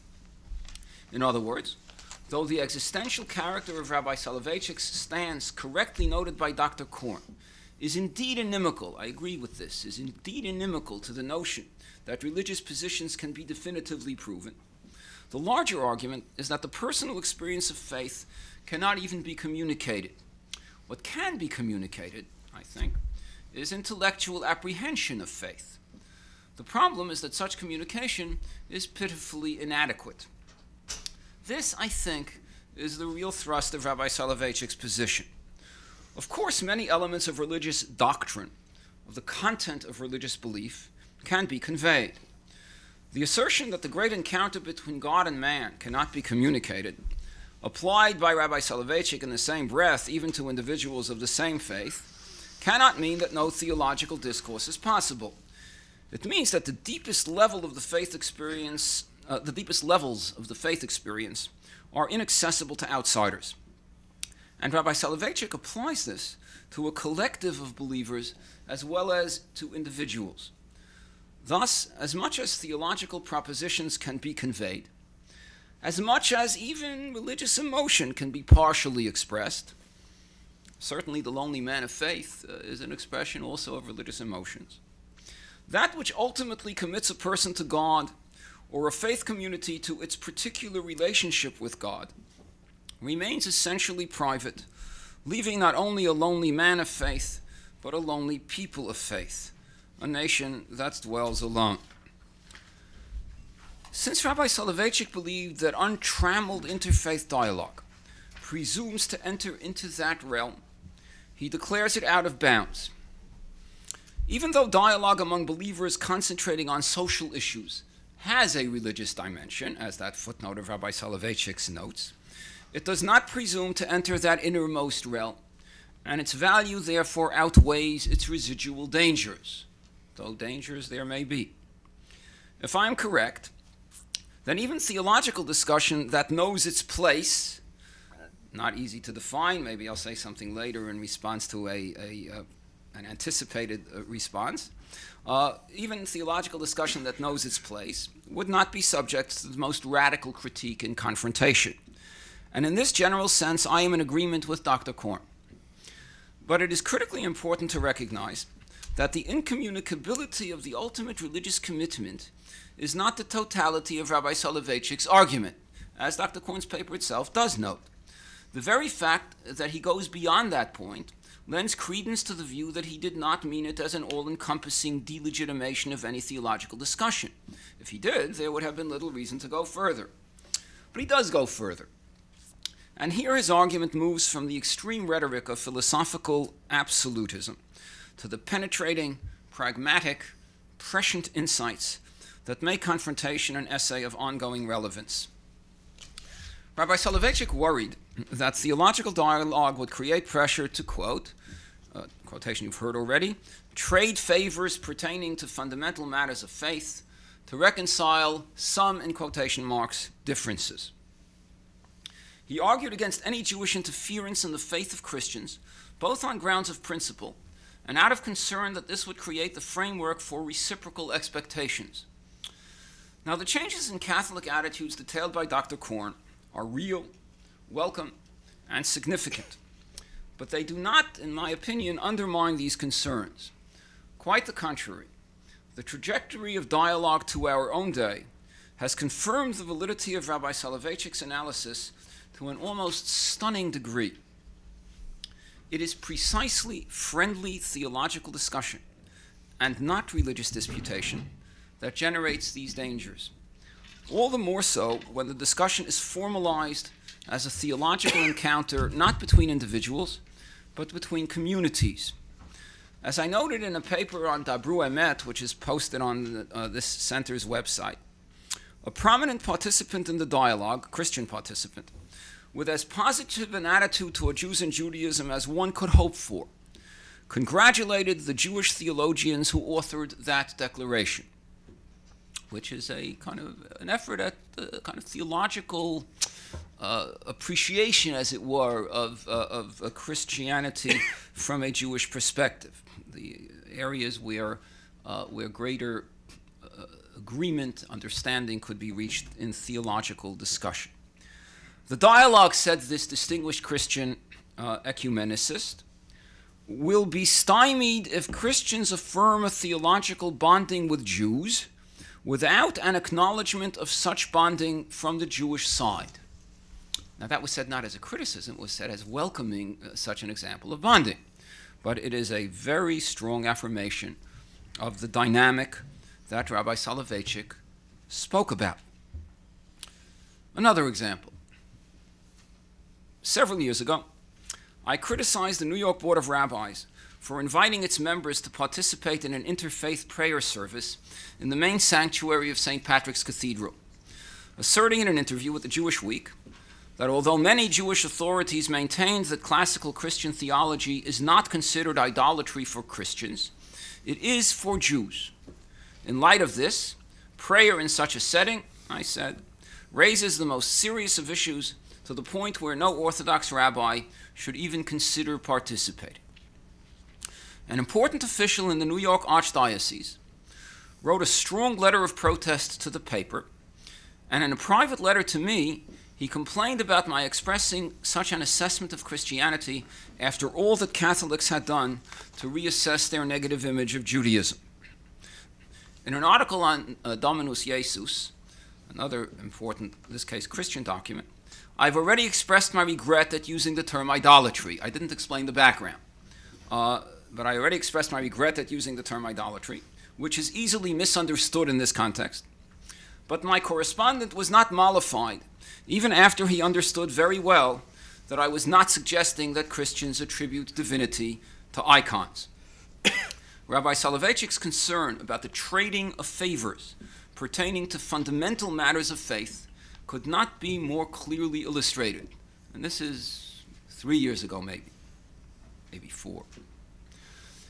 In other words, though the existential character of Rabbi Soloveitchik's stance, correctly noted by Dr. Korn, is indeed inimical, I agree with this, is indeed inimical to the notion that religious positions can be definitively proven the larger argument is that the personal experience of faith cannot even be communicated. What can be communicated, I think, is intellectual apprehension of faith. The problem is that such communication is pitifully inadequate. This, I think, is the real thrust of Rabbi Soloveitchik's position. Of course, many elements of religious doctrine, of the content of religious belief, can be conveyed. The assertion that the great encounter between God and man cannot be communicated, applied by Rabbi Soloveitchik in the same breath even to individuals of the same faith, cannot mean that no theological discourse is possible. It means that the deepest level of the faith experience, uh, the deepest levels of the faith experience, are inaccessible to outsiders. And Rabbi Soloveitchik applies this to a collective of believers as well as to individuals. Thus, as much as theological propositions can be conveyed, as much as even religious emotion can be partially expressed, certainly the lonely man of faith uh, is an expression also of religious emotions. That which ultimately commits a person to God or a faith community to its particular relationship with God remains essentially private, leaving not only a lonely man of faith, but a lonely people of faith a nation that dwells alone. Since Rabbi Soloveitchik believed that untrammeled interfaith dialogue presumes to enter into that realm, he declares it out of bounds. Even though dialogue among believers concentrating on social issues has a religious dimension, as that footnote of Rabbi Soloveitchik's notes, it does not presume to enter that innermost realm and its value therefore outweighs its residual dangers, though dangers there may be. If I am correct, then even theological discussion that knows its place, not easy to define, maybe I'll say something later in response to a, a uh, an anticipated uh, response, uh, even theological discussion that knows its place would not be subject to the most radical critique and confrontation. And in this general sense, I am in agreement with Dr. Korn. But it is critically important to recognize that the incommunicability of the ultimate religious commitment is not the totality of Rabbi Soloveitchik's argument, as Dr. Korn's paper itself does note. The very fact that he goes beyond that point lends credence to the view that he did not mean it as an all encompassing delegitimation of any theological discussion. If he did, there would have been little reason to go further. But he does go further. And here his argument moves from the extreme rhetoric of philosophical absolutism to the penetrating, pragmatic, prescient insights that make confrontation an essay of ongoing relevance. Rabbi Soloveitchik worried that theological dialogue would create pressure to quote, uh, quotation you've heard already, trade favors pertaining to fundamental matters of faith to reconcile some, in quotation marks, differences. He argued against any Jewish interference in the faith of Christians, both on grounds of principle and out of concern that this would create the framework for reciprocal expectations. Now, the changes in Catholic attitudes detailed by Dr. Korn are real, welcome, and significant. But they do not, in my opinion, undermine these concerns. Quite the contrary. The trajectory of dialogue to our own day has confirmed the validity of Rabbi Soloveitchik's analysis to an almost stunning degree. It is precisely friendly theological discussion and not religious disputation that generates these dangers. All the more so when the discussion is formalized as a theological [coughs] encounter not between individuals, but between communities. As I noted in a paper on Dabru Emet, which is posted on uh, this center's website, a prominent participant in the dialogue, Christian participant, with as positive an attitude toward Jews and Judaism as one could hope for, congratulated the Jewish theologians who authored that declaration which is a kind of an effort at the kind of theological uh, appreciation, as it were, of, uh, of uh, Christianity [laughs] from a Jewish perspective. The areas where, uh, where greater uh, agreement, understanding could be reached in theological discussion. The dialogue, said this distinguished Christian uh, ecumenicist, will be stymied if Christians affirm a theological bonding with Jews without an acknowledgement of such bonding from the Jewish side. Now, that was said not as a criticism, it was said as welcoming uh, such an example of bonding. But it is a very strong affirmation of the dynamic that Rabbi Soloveitchik spoke about. Another example. Several years ago, I criticized the New York Board of Rabbis for inviting its members to participate in an interfaith prayer service in the main sanctuary of St. Patrick's Cathedral, asserting in an interview with the Jewish Week that although many Jewish authorities maintained that classical Christian theology is not considered idolatry for Christians, it is for Jews. In light of this, prayer in such a setting, I said, raises the most serious of issues to the point where no Orthodox rabbi should even consider participating. An important official in the New York Archdiocese wrote a strong letter of protest to the paper, and in a private letter to me, he complained about my expressing such an assessment of Christianity after all that Catholics had done to reassess their negative image of Judaism. In an article on uh, Dominus Jesus, another important, in this case, Christian document, I've already expressed my regret at using the term idolatry. I didn't explain the background. Uh, but I already expressed my regret at using the term idolatry, which is easily misunderstood in this context. But my correspondent was not mollified, even after he understood very well that I was not suggesting that Christians attribute divinity to icons. [coughs] Rabbi Soloveitchik's concern about the trading of favors pertaining to fundamental matters of faith could not be more clearly illustrated. And this is three years ago, maybe. maybe four.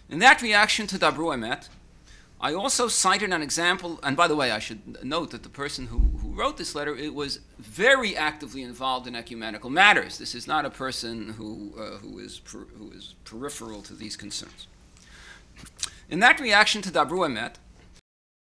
In that reaction to Dabru Emet, I also cited an example, and by the way, I should note that the person who, who wrote this letter it was very actively involved in ecumenical matters. This is not a person who, uh, who, is, per, who is peripheral to these concerns. In that reaction to Dabru Emet,